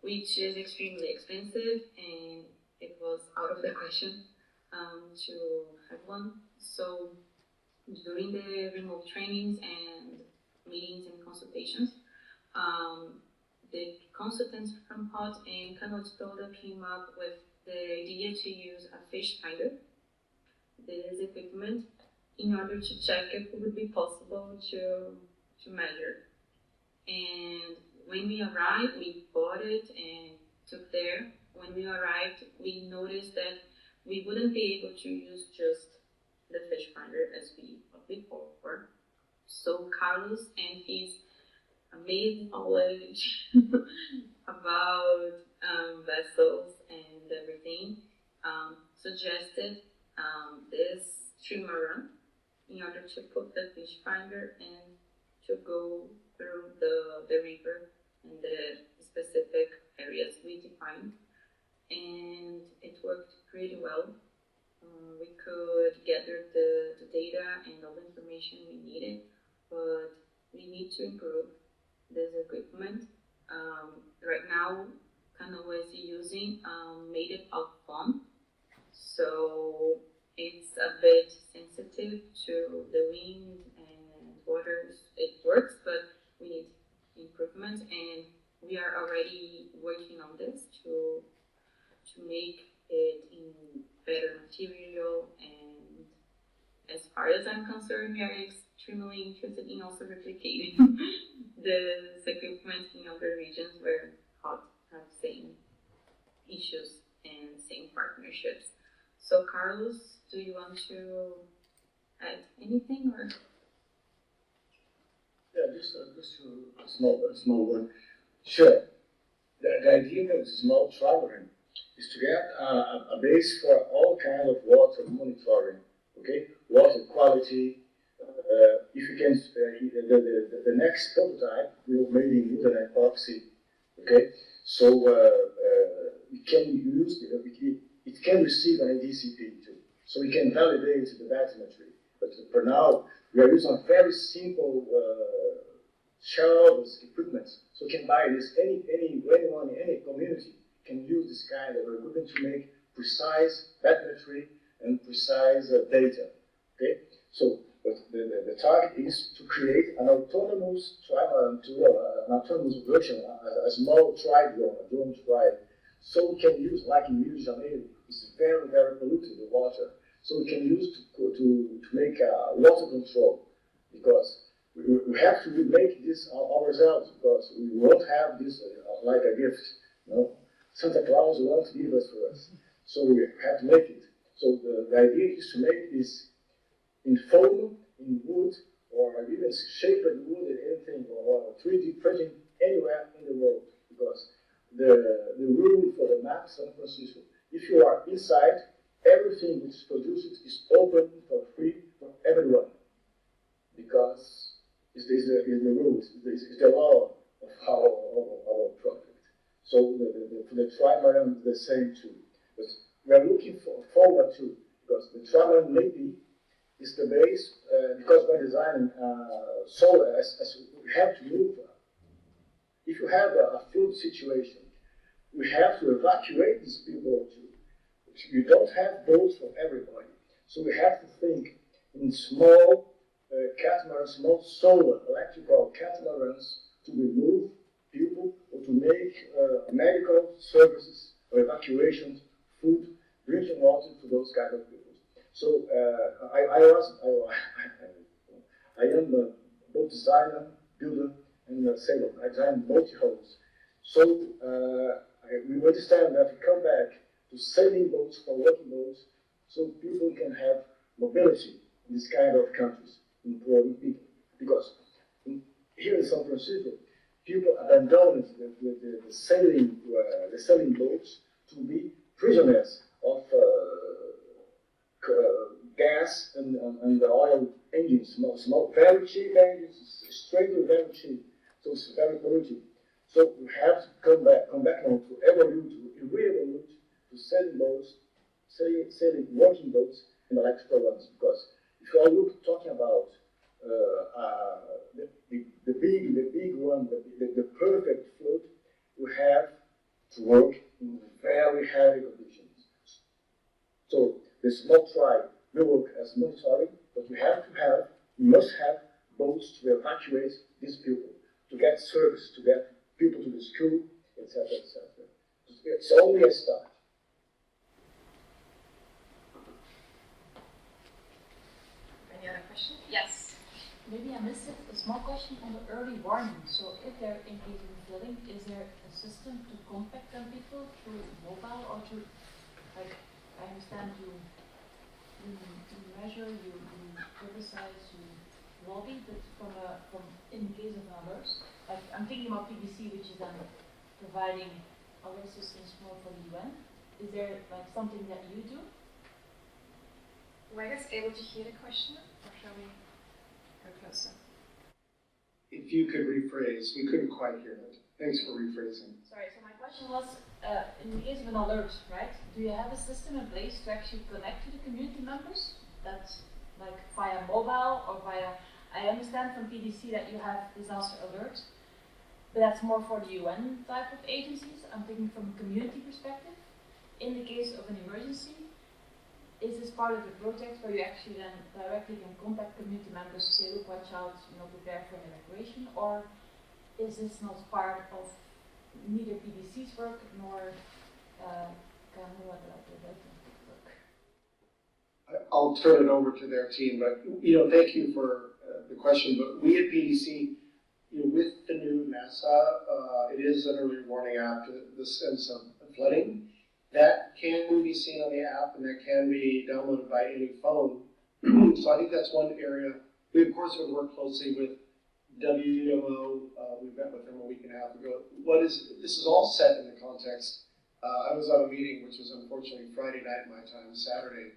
D: which is extremely expensive and it was out of the question um, to have one. So during the remote trainings and meetings and consultations, um, the consultants from HOT and Canoa de Tolda came up with the idea to use a fish finder, this equipment, in order to check if it would be possible to, to measure. And when we arrived, we bought it and took there. When we arrived, we noticed that we wouldn't be able to use just the fish finder as we before. So Carlos and his amazing knowledge about um, vessels and everything um, suggested um, this trimaran in order to put the fish finder and to go through the, the river and the specific areas we defined. And it worked pretty well. Uh, we could gather the, the data and all the information we needed, but we need to improve this equipment. Um, right now, Canoa is using um, made it of foam, so it's a bit sensitive to the wind and water. It works, but we need improvement, and we are already working on this to to make it in better material. And as far as I'm concerned, we are extremely interested in also replicating this equipment in other regions where HOT have same issues and same partnerships. So, Carlos, do you want to add anything or?
E: Yeah, just a, just a small, a small one. Sure. The, the idea of small traveling is to get uh, base for all kind of water monitoring. Okay, water quality. Uh, if you can, uh, the, the, the, next prototype will made in internet epoxy. Okay, so uh, uh, it can use it, it can receive an ADCP too, so we can validate the bathymetry. But for now, we are using very simple uh, shelves equipment, so we can buy this any any any community can use this kind of equipment to make precise bathymetry and precise uh, data. Okay, so but the, the, the, target is to create an autonomous tribe, to, uh, an a, a small tribe drone, a drone tribe, so we can use, like in Rio de Janeiro, it's very, very polluted, the water. So we can use to, to, to make uh, water control, because we, we have to make this ourselves, because we won't have this uh, like a gift. You know? Santa Claus won't give us for us. So we have to make it. So the, the idea is to make this in foam, in wood, or even shaped wood and anything, or 3D printing anywhere in the world. Because the, the rule for the map San Francisco, if you are inside, everything which is produced is open for free for everyone. Because it's, it's, the, it's the rules, it's, it's the law of our, our, our project. So the, the, the, the the same too. But we are looking for, forward to, because the trimaran maybe is the base, uh, because by designing uh, solar, as, as, we have to move, if you have a, a food situation, we have to evacuate these people too. You don't have boats for everybody. So we have to think in small uh, catamarans, small solar electrical catamarans to remove people or to make uh, medical services or evacuations, food, drinking water to those kind of people. So uh, I, I was, I, I am a boat designer, builder, a sailor. I design multi-hulls. So uh, we understand that we come back to sailing boats for working boats so people can have mobility in this kind of countries, employing people. Because in, here in San Francisco, people abandoned the, the, the, sailing, uh, the sailing boats to be prisoners of uh, gas gas and, and, and the oil engines, small, small, very cheap engines, straight very cheap. Very. So we have to come back, come back now to evolve, to re-evolve, to selling boats, selling, selling working boats and electrical ones. Because if you are look, talking about uh, uh, the, the, the, big, the big one, the, the, the perfect float, we have to work in very heavy conditions. So the small tribe will work as monitoring, but we have to have, we must have boats to evacuate these people, to get service, to get people to the school, etc., etc. It's only a start.
A: Any other questions? Yes.
H: Maybe I missed it. A small question on the early warning. So, if they're in case flooding, is there a system to contact them people through mobile or through, like, I understand you, you, you measure, you, you criticize, you lobby, but from a, from in case of an alert, like I'm thinking about PDC, which is then providing alert systems more for the UN. Is there like something that you do?
A: Were you guys able to hear the question, or shall we go closer?
B: If you could rephrase, we couldn't quite hear it. Thanks for rephrasing.
H: Sorry, so my question was, uh, in the case of an alert, right, do you have a system in place to actually connect to the community members? That's like via mobile or via, I understand from PDC that you have disaster alerts, but that's more for the UN type of agencies. I'm thinking from a community perspective. In the case of an emergency, is this part of the project where you actually then directly can contact community members to say, look, watch out, you know, prepare for an evacuation, or is this not part of neither PDC's work nor uh, work?
B: I'll turn it over to their team, but you know, thank you for the question. But we at PDC, you know, with the new NASA, uh, it is an early warning after the sense of flooding that can be seen on the app and that can be downloaded by any phone. so I think that's one area. We of course would work closely with WMO. Uh, we met with them a week and a half ago. What is this is all set in the context. Uh, I was on a meeting, which was unfortunately Friday night my time, Saturday.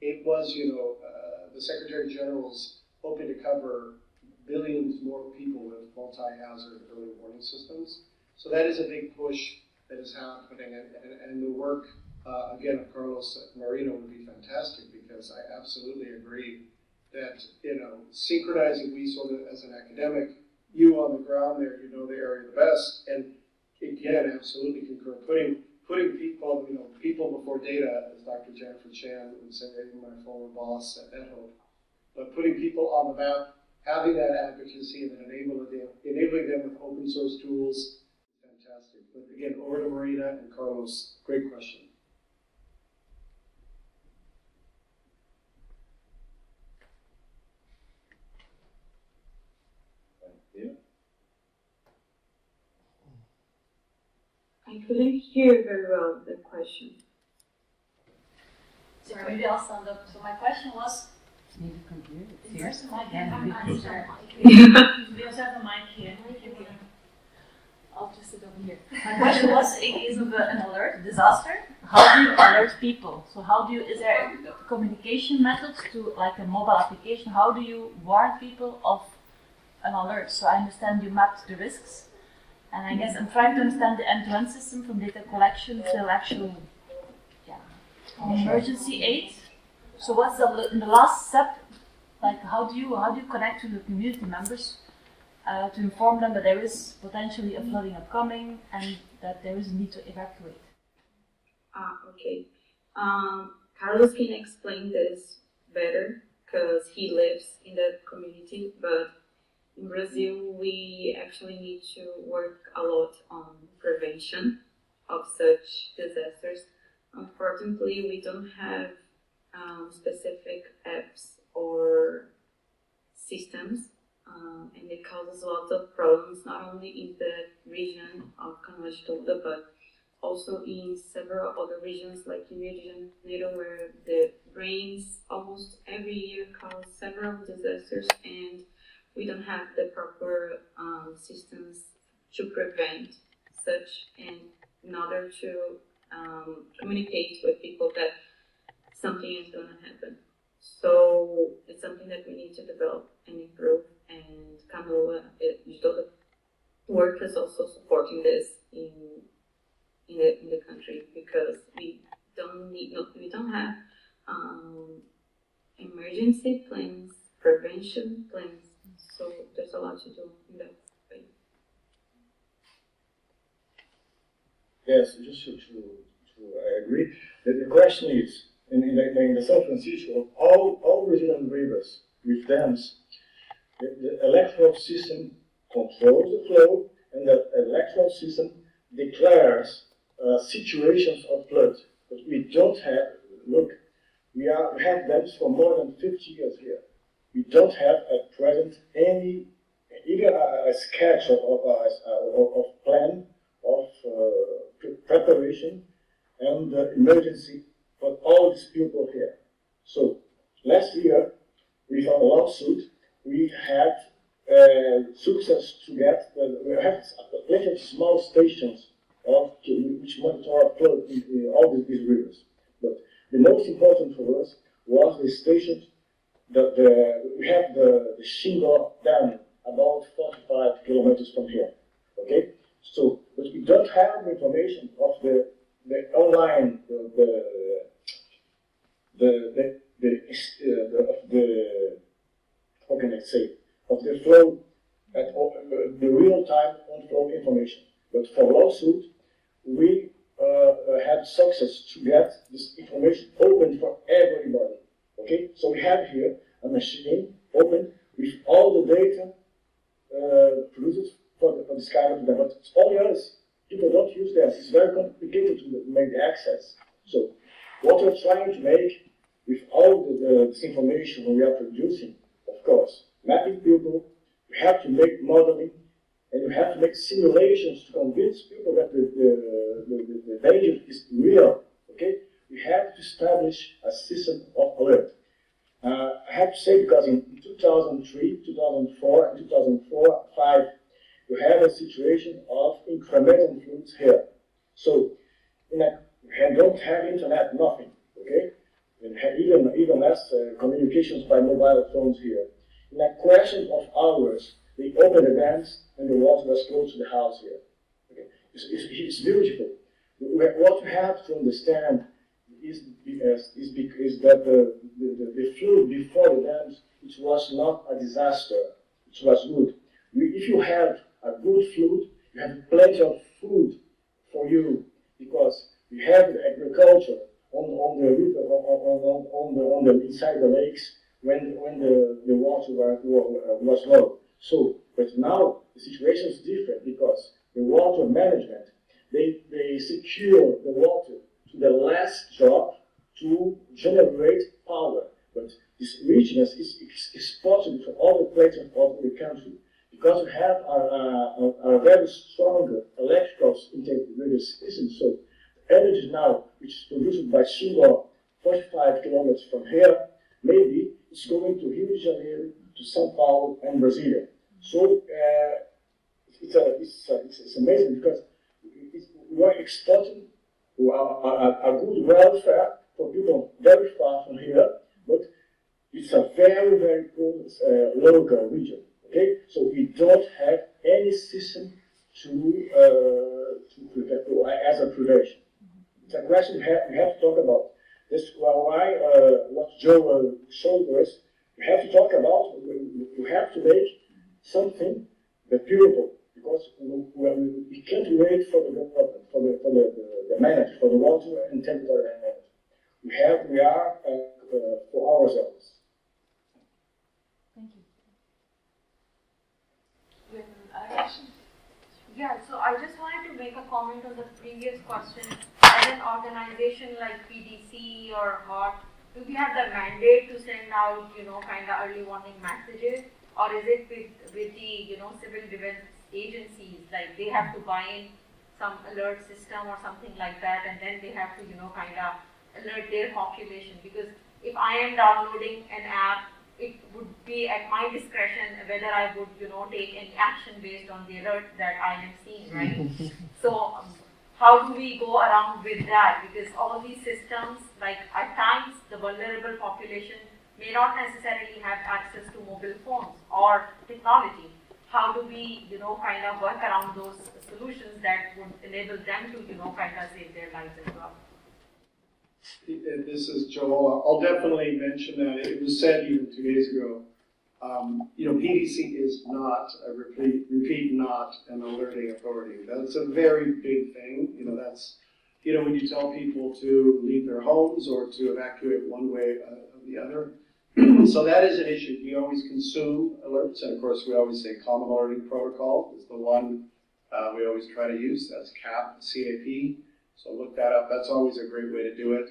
B: It was, you know, uh, the Secretary General's hoping to cover billions more people with multi-hazard early warning systems. So that is a big push that is happening, and, and, and the work uh, again of Carlos Marino would be fantastic because I absolutely agree that you know synchronizing we sort of as an academic, you on the ground there, you know the area the best, and again absolutely concur putting putting people you know people before data, as Dr. Jennifer Chan would say, my former boss at NetHope, but putting people on the map, having that advocacy and then enabling them, enabling them with open source tools fantastic. but again, over to Marina and Carlos. Great question.
D: I couldn't hear very well the question.
H: Sorry, maybe I'll stand up. So my question was.
F: Need a computer.
H: Here's the mic. Yeah,
D: we
H: also have a mic here. I'll just sit over here. My question was, in case of an alert, a disaster, how do you alert people? So how do you, is there communication methods to, like a mobile application, how do you warn people of an alert? So I understand you mapped the risks, and I guess I'm trying to understand the end-to-end system from data collection till actual yeah, emergency aid. So what's the, the last step? Like how do you how do you connect to the community members uh, to inform them that there is potentially a flooding upcoming and that there is a need to evacuate.
D: Ah, okay. Um, Carlos can explain this better because he lives in the community, but in Brazil we actually need to work a lot on prevention of such disasters. Unfortunately, we don't have um, specific apps or systems um, and it causes lots of problems not only in the region of Tolda, but also in several other regions like in de Janeiro where the rains almost every year cause several disasters and we don't have the proper um, systems to prevent such and in order to um, communicate with people that something is going to happen. So it's something that we need to develop and improve. And Camila, Judoka work is also supporting this in in the, in the country because we don't need no, we don't have um, emergency plans, prevention plans. So there's a lot to do in that way.
E: Yes, just to, to, to I agree. The, the question is, in, in, the, in the San Francisco, all, all Brazilian rivers with dams, the, the electoral system controls the flow, and the electoral system declares uh, situations of flood. But we don't have, look, we, are, we have dams for more than 50 years here. We don't have at present any, even a, a sketch of, of, of, of plan of uh, preparation and uh, emergency for all these people here. So last year, we with our lawsuit, we had uh, success to get, uh, we have plenty of small stations of which monitor all these, rivers. But the most important for us was the station that the, we have the, the Xingó Dam about 45 kilometers from here. Okay? So, but we don't have information of the, the online, the, the, the, the, the, uh, the, how can I say, of the flow, at, uh, the real-time on-flow information. But for lawsuit, we uh, uh, had success to get this information open for everybody. Okay, so we have here a machine open with all the data uh, produced for, the, for this kind of data, but it's only us. People don't use that. It's very complicated to make the access. So what we're trying to make with all the, this information we are producing, of course, mapping people, we have to make modeling, and you have to make simulations to convince people that the, the, the, the danger is real. Okay? We have to establish a system of alert. Uh, I have to say because in 2003, 2004, and 2004, 5, you have a situation of incremental influence here. So, in a, we don't have internet, nothing. Okay? And even even less uh, communications by mobile phones here. In a question of hours, they opened the dams and the water was close to the house here. Okay. It's, it's, it's beautiful. What we have to understand is, is, is that the, the, the, flood before the dams, it was not a disaster. It was good. If you have a good flood, you have plenty of food for you because you have agriculture on, on the river, on, on, the, on the inside the lakes when, when the, the water was low. So, but now the situation is different because the water management, they, they secure the water to the last drop to generate power. But this richness is, is, is possible for all the places of the country because we have a, a, a very strong electrical integrated system. So energy now, which is produced by Xingó, 45 kilometers from here, maybe it's going to Rio de Janeiro, to São Paulo and Brasilia. So uh, it's, a, it's, a, it's, it's, amazing because we are exporting a, good welfare for people very far from here, but it's a very, very poor uh, local region. Okay, so we don't have any system to, uh, to prevent, as a prevention. A question we have, have to talk about. This why uh, what Joe uh, showed us we have to talk about, we, have to make something that beautiful, because we, we can't wait for the government, for the, for the, the, the manager, for the water and territory manager. We have, we are uh, uh, for ourselves.
G: Thank you.
I: Yeah, so I just wanted to make a comment on the previous question. As an organization like PDC or HOT, do we have the mandate to send out, you know, kind of early warning messages, or is it with with the, you know, civil defense agencies, like they have to buy in some alert system or something like that, and then they have to, you know, kind of alert their population? Because if I am downloading an app, it would be at my discretion whether I would, you know, take any action based on the alert that I am seeing, right? so. Um, how do we go around with that? Because all these systems, like at times, the vulnerable population may not necessarily have access to mobile phones or technology. How do we, you know, kind of work around those solutions that would enable them to, you know, kind of save their lives as well?
B: This is Joel. I'll definitely mention that. It was said even two days ago. Um, you know, PDC is not a repeat, repeat, not an alerting authority. That's a very big thing. You know, that's you know when you tell people to leave their homes or to evacuate one way or the other. so that is an issue. We always consume alerts, and of course, we always say common alerting protocol is the one uh, we always try to use. That's CAP, CAP. So look that up. That's always a great way to do it.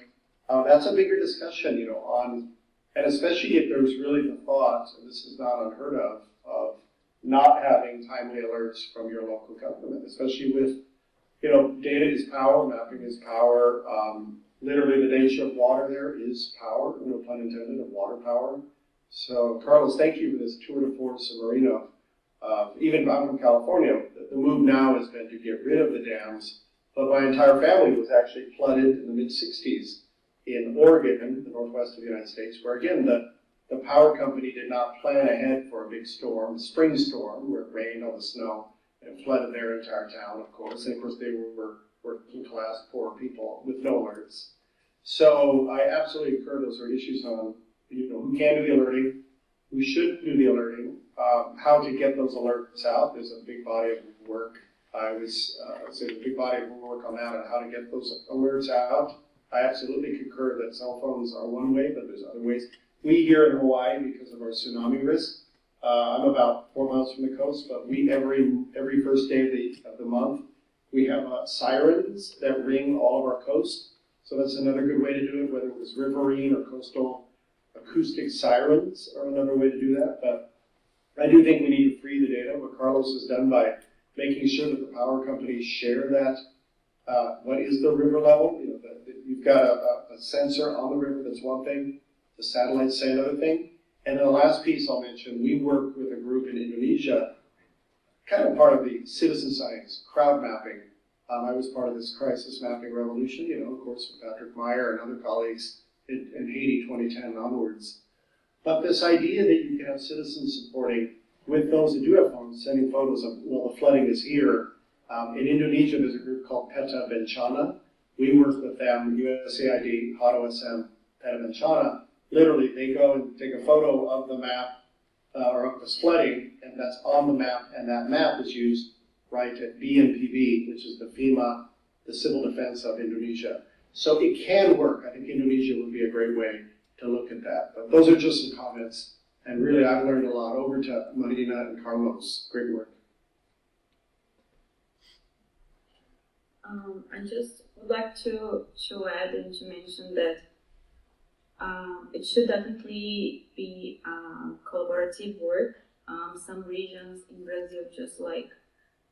B: Uh, that's a bigger discussion, you know, on, and especially if there's really the thought, and this is not unheard of, of not having timely alerts from your local government, especially with, you know, data is power, mapping is power. Um, literally, the nature of water there is power, no pun intended, of water power. So, Carlos, thank you for this tour de force of Marina. Uh, even I'm from California, the move now has been to get rid of the dams but my entire family was actually flooded in the mid 60s in Oregon, in the northwest of the United States, where again the, the power company did not plan ahead for a big storm, a spring storm, where it rained all the snow and flooded their entire town, of course. And of course, they were working class, poor people with no alerts. So I absolutely concur those are issues on you know who can do the alerting, who should do the alerting, um, how to get those alerts out. There's a big body of work I was, uh, say, the big body of work on that and how to get those alerts out. I absolutely concur that cell phones are one way, but there's other ways. We here in Hawaii, because of our tsunami risk, uh, I'm about four miles from the coast, but we every every first day of the of the month we have uh, sirens that ring all of our coast. So that's another good way to do it. Whether it was riverine or coastal acoustic sirens are another way to do that. But I do think we need to free the data. What Carlos has done by making sure that the power companies share that. Uh, what is the river level? You know, the, the, you've got a, a, sensor on the river. That's one thing. The satellites say another thing. And then the last piece I'll mention, we work with a group in Indonesia, kind of part of the citizen science, crowd mapping. Um, I was part of this crisis mapping revolution, you know, of course, with Patrick Meier and other colleagues in, in Haiti 2010 onwards. But this idea that you can have citizens supporting with those that do have phones, sending photos of, well, the flooding is here. Um, in Indonesia, there's a group called Peta Bencana. We work with them, USAID, HOT-OSM, Peta Bencana. Literally, they go and take a photo of the map uh, or of the flooding, and that's on the map, and that map is used right at BNPB, which is the FEMA, the civil defense of Indonesia. So it can work. I think Indonesia would be a great way to look at that. But those are just some comments and really, I've learned a lot. Over to Marina and Carlos. Great work.
D: Um, I just would like to, to add and to mention that um, it should definitely be uh, collaborative work. Um, some regions in Brazil, just like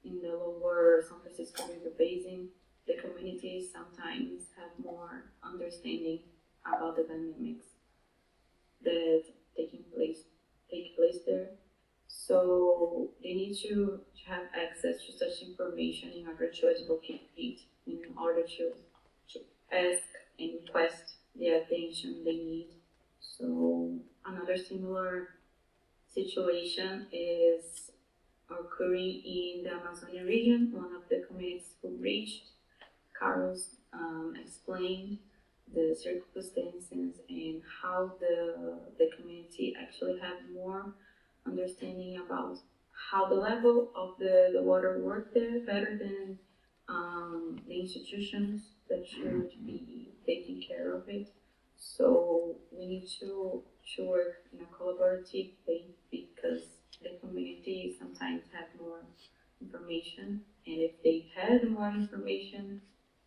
D: in the lower San Francisco River Basin, the communities sometimes have more understanding about the dynamics that taking place take place there. So they need to, have access to such information in order to advocate in order to, to ask and request the attention they need. So another similar situation is occurring in the Amazonian region. One of the communities who reached, Carlos um, explained the circumstances and how the, the community actually have more understanding about how the level of the, the water work there better than um, the institutions that should be taking care of it. So we need to, to work in a collaborative way because the community sometimes have more information and if they had more information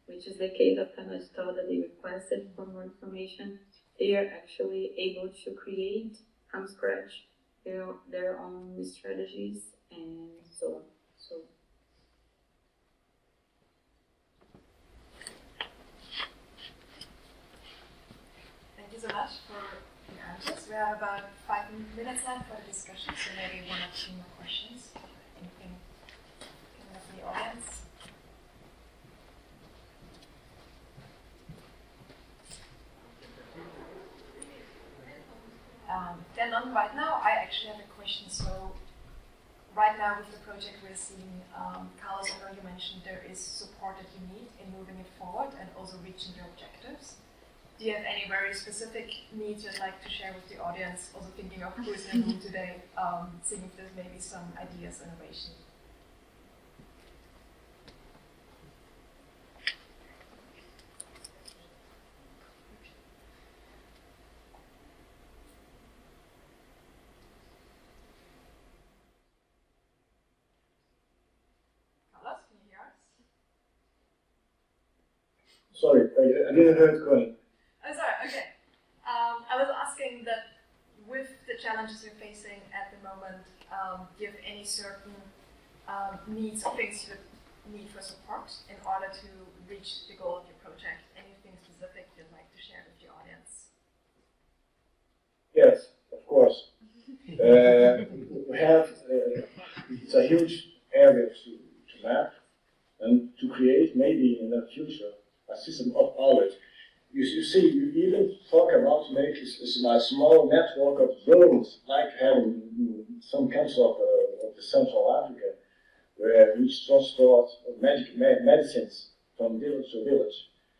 D: which is the case of Canastal that they requested for more information, they are actually able to create from scratch their, their own strategies and so on. So
A: Thank you so much for your answers. We have about five minutes left for the discussion, so maybe one or two more questions. Anything from the audience? Then on right now, I actually have a question. So right now with the project we're seeing, um, Carlos, I know you mentioned there is support that you need in moving it forward and also reaching your objectives. Do you have any very specific needs you'd like to share with the audience? Also thinking of who's in the room today, um, seeing if there's maybe some ideas, innovation.
E: Sorry, I, I didn't hear it going.
A: Oh, sorry, okay. Um, I was asking that with the challenges you're facing at the moment, um, do you have any certain um, needs or things you need for support in order to reach the goal of your project? Anything specific you'd like to share with the audience?
E: Yes, of course. uh, we have, uh, it's a huge area to, to map and to create maybe in the future a system of knowledge. You, you see, you even talk about making a small network of zones, like having some countries of, uh, of Central Africa, where each transport magic medicines from village to village.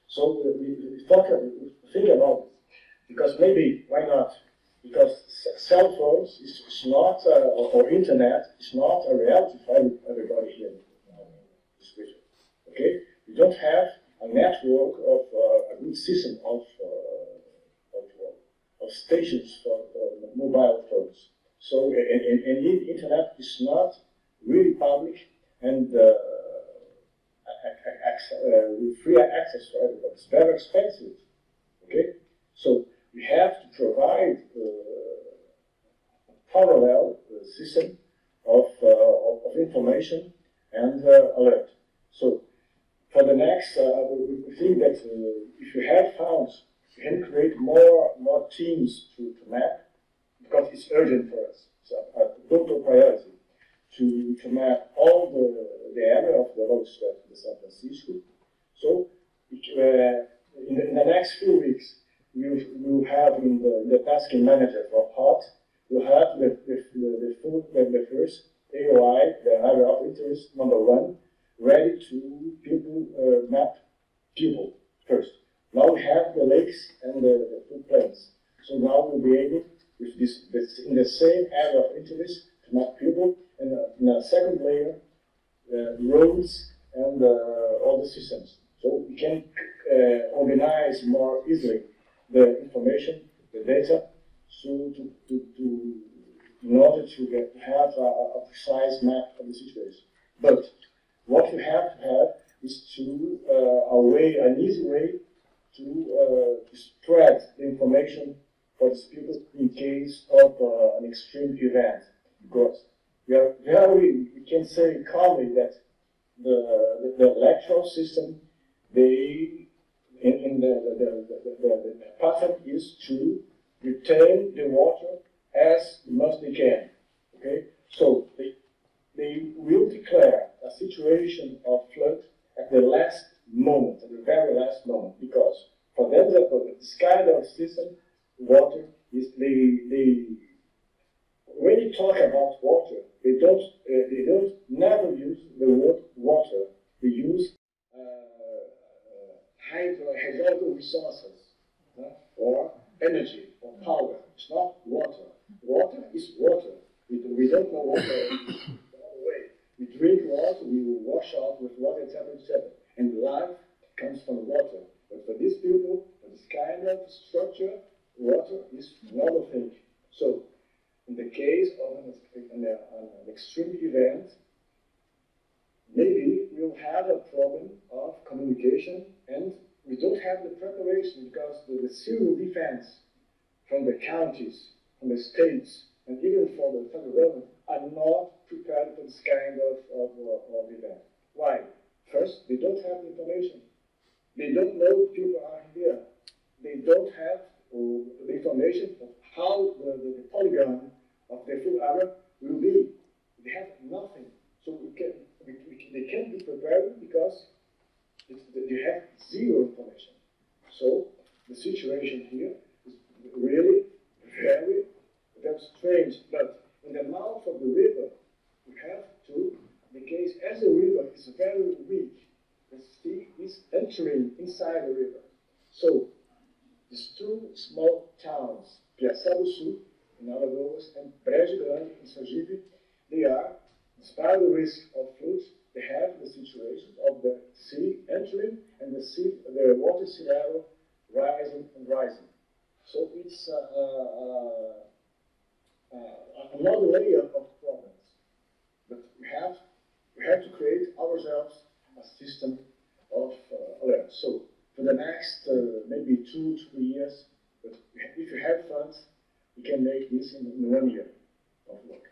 E: So we, we talk, we think about it, because maybe, why not? Because cell phones is, is not, uh, or, internet is not a reality for everybody here in this region. Okay? We don't have network of uh, a good system of, uh, of, uh, of, stations for, mobile phones. So, and, and, the internet is not really public and uh, free access for everybody. It's very expensive. Okay? So, we have to provide a parallel system of, of, of information and alert. So, for the next, uh, we think that uh, if you have funds, you can create more more teams to, to map because it's urgent for us. It's a, a total priority to, to map all the, the area of the road stretch in San Francisco. So uh, in, the, in the next few weeks, we will have in the, the tasking manager for HOT, we'll have the, the, the, the, the, the first AOI, the area of interest number one, ready to people uh, map people first. Now we have the lakes and the, the plains. So now we'll be able, with this, this in the same area of interest, to map people, and uh, in a second layer, uh, roads and uh, all the systems. So we can uh, organize more easily the information, the data, so to, to, to in order to get, have a, a precise map of the situation. But what you have to have is to uh, a way, an easy way to, uh, to spread the information for these people in case of uh, an extreme event. Because we are very, we can say calmly that the, the, the electoral system, they, in, in the, the, the, the, pattern is to retain the water as much they can. Okay, so they will declare a situation of flood at the last moment, at the very last moment, because for them, this kind of system, water is they they when you talk about water, they don't uh, they don't never use the word water. They use uh, hydro hydraulic resources or energy or power. It's not water. Water is water. We, we don't know water we drink water, we will wash off with water, etc., etc. And life comes from water. But for these people, for this kind of structure, water is not a thing. So, in the case of an, an, an extreme event, maybe we'll have a problem of communication and we don't have the preparation because the, the civil defense from the counties, from the states, and even for the federal government are not prepared for this kind of, of, of event. Why? First, they don't have information. They don't know people are here. They don't have uh, the information of how the, the, the, polygon of the full area will be. They have nothing. So we can, we, we, they can't be prepared because they have zero information. So the situation here is really very becomes strange, but in the mouth of the river, you have to, the case as the river is very weak, the sea is entering inside the river. So, these two small towns, Piaçabuçu, in Alagoas, and Brejo Grande, in Sergipe, they are, despite the risk of floods, they have the situation of the sea entering and the sea, the water sea level rising and rising. So it's uh, uh, uh, another layer of problems. But we have we have to create ourselves a system of uh, alerts. So for the next uh, maybe two three years, but if you have funds, you can make this in, one year of work.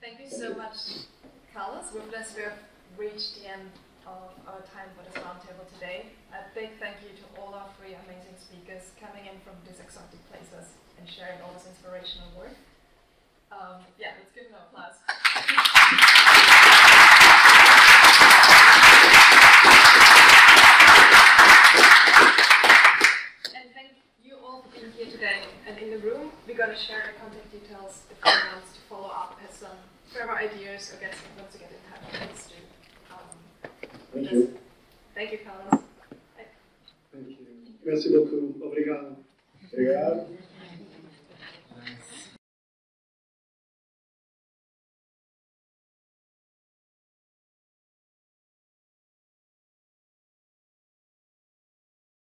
A: Thank you so much, Carlos. With this, we have reached the end of our time for this roundtable today. A big thank you to all our three amazing speakers coming in from these exotic places and sharing all this inspirational work. Um, yeah, let's give them an applause. And thank you all for being here today. And in the room, we're going to share the contact details if anyone wants to follow up, has some further ideas, or gets, wants to get in touch. Please do. Um,
E: Thank you.
A: Thank you, Carlos.
B: Thank you. Merci beaucoup. Obrigado.
E: Obrigado.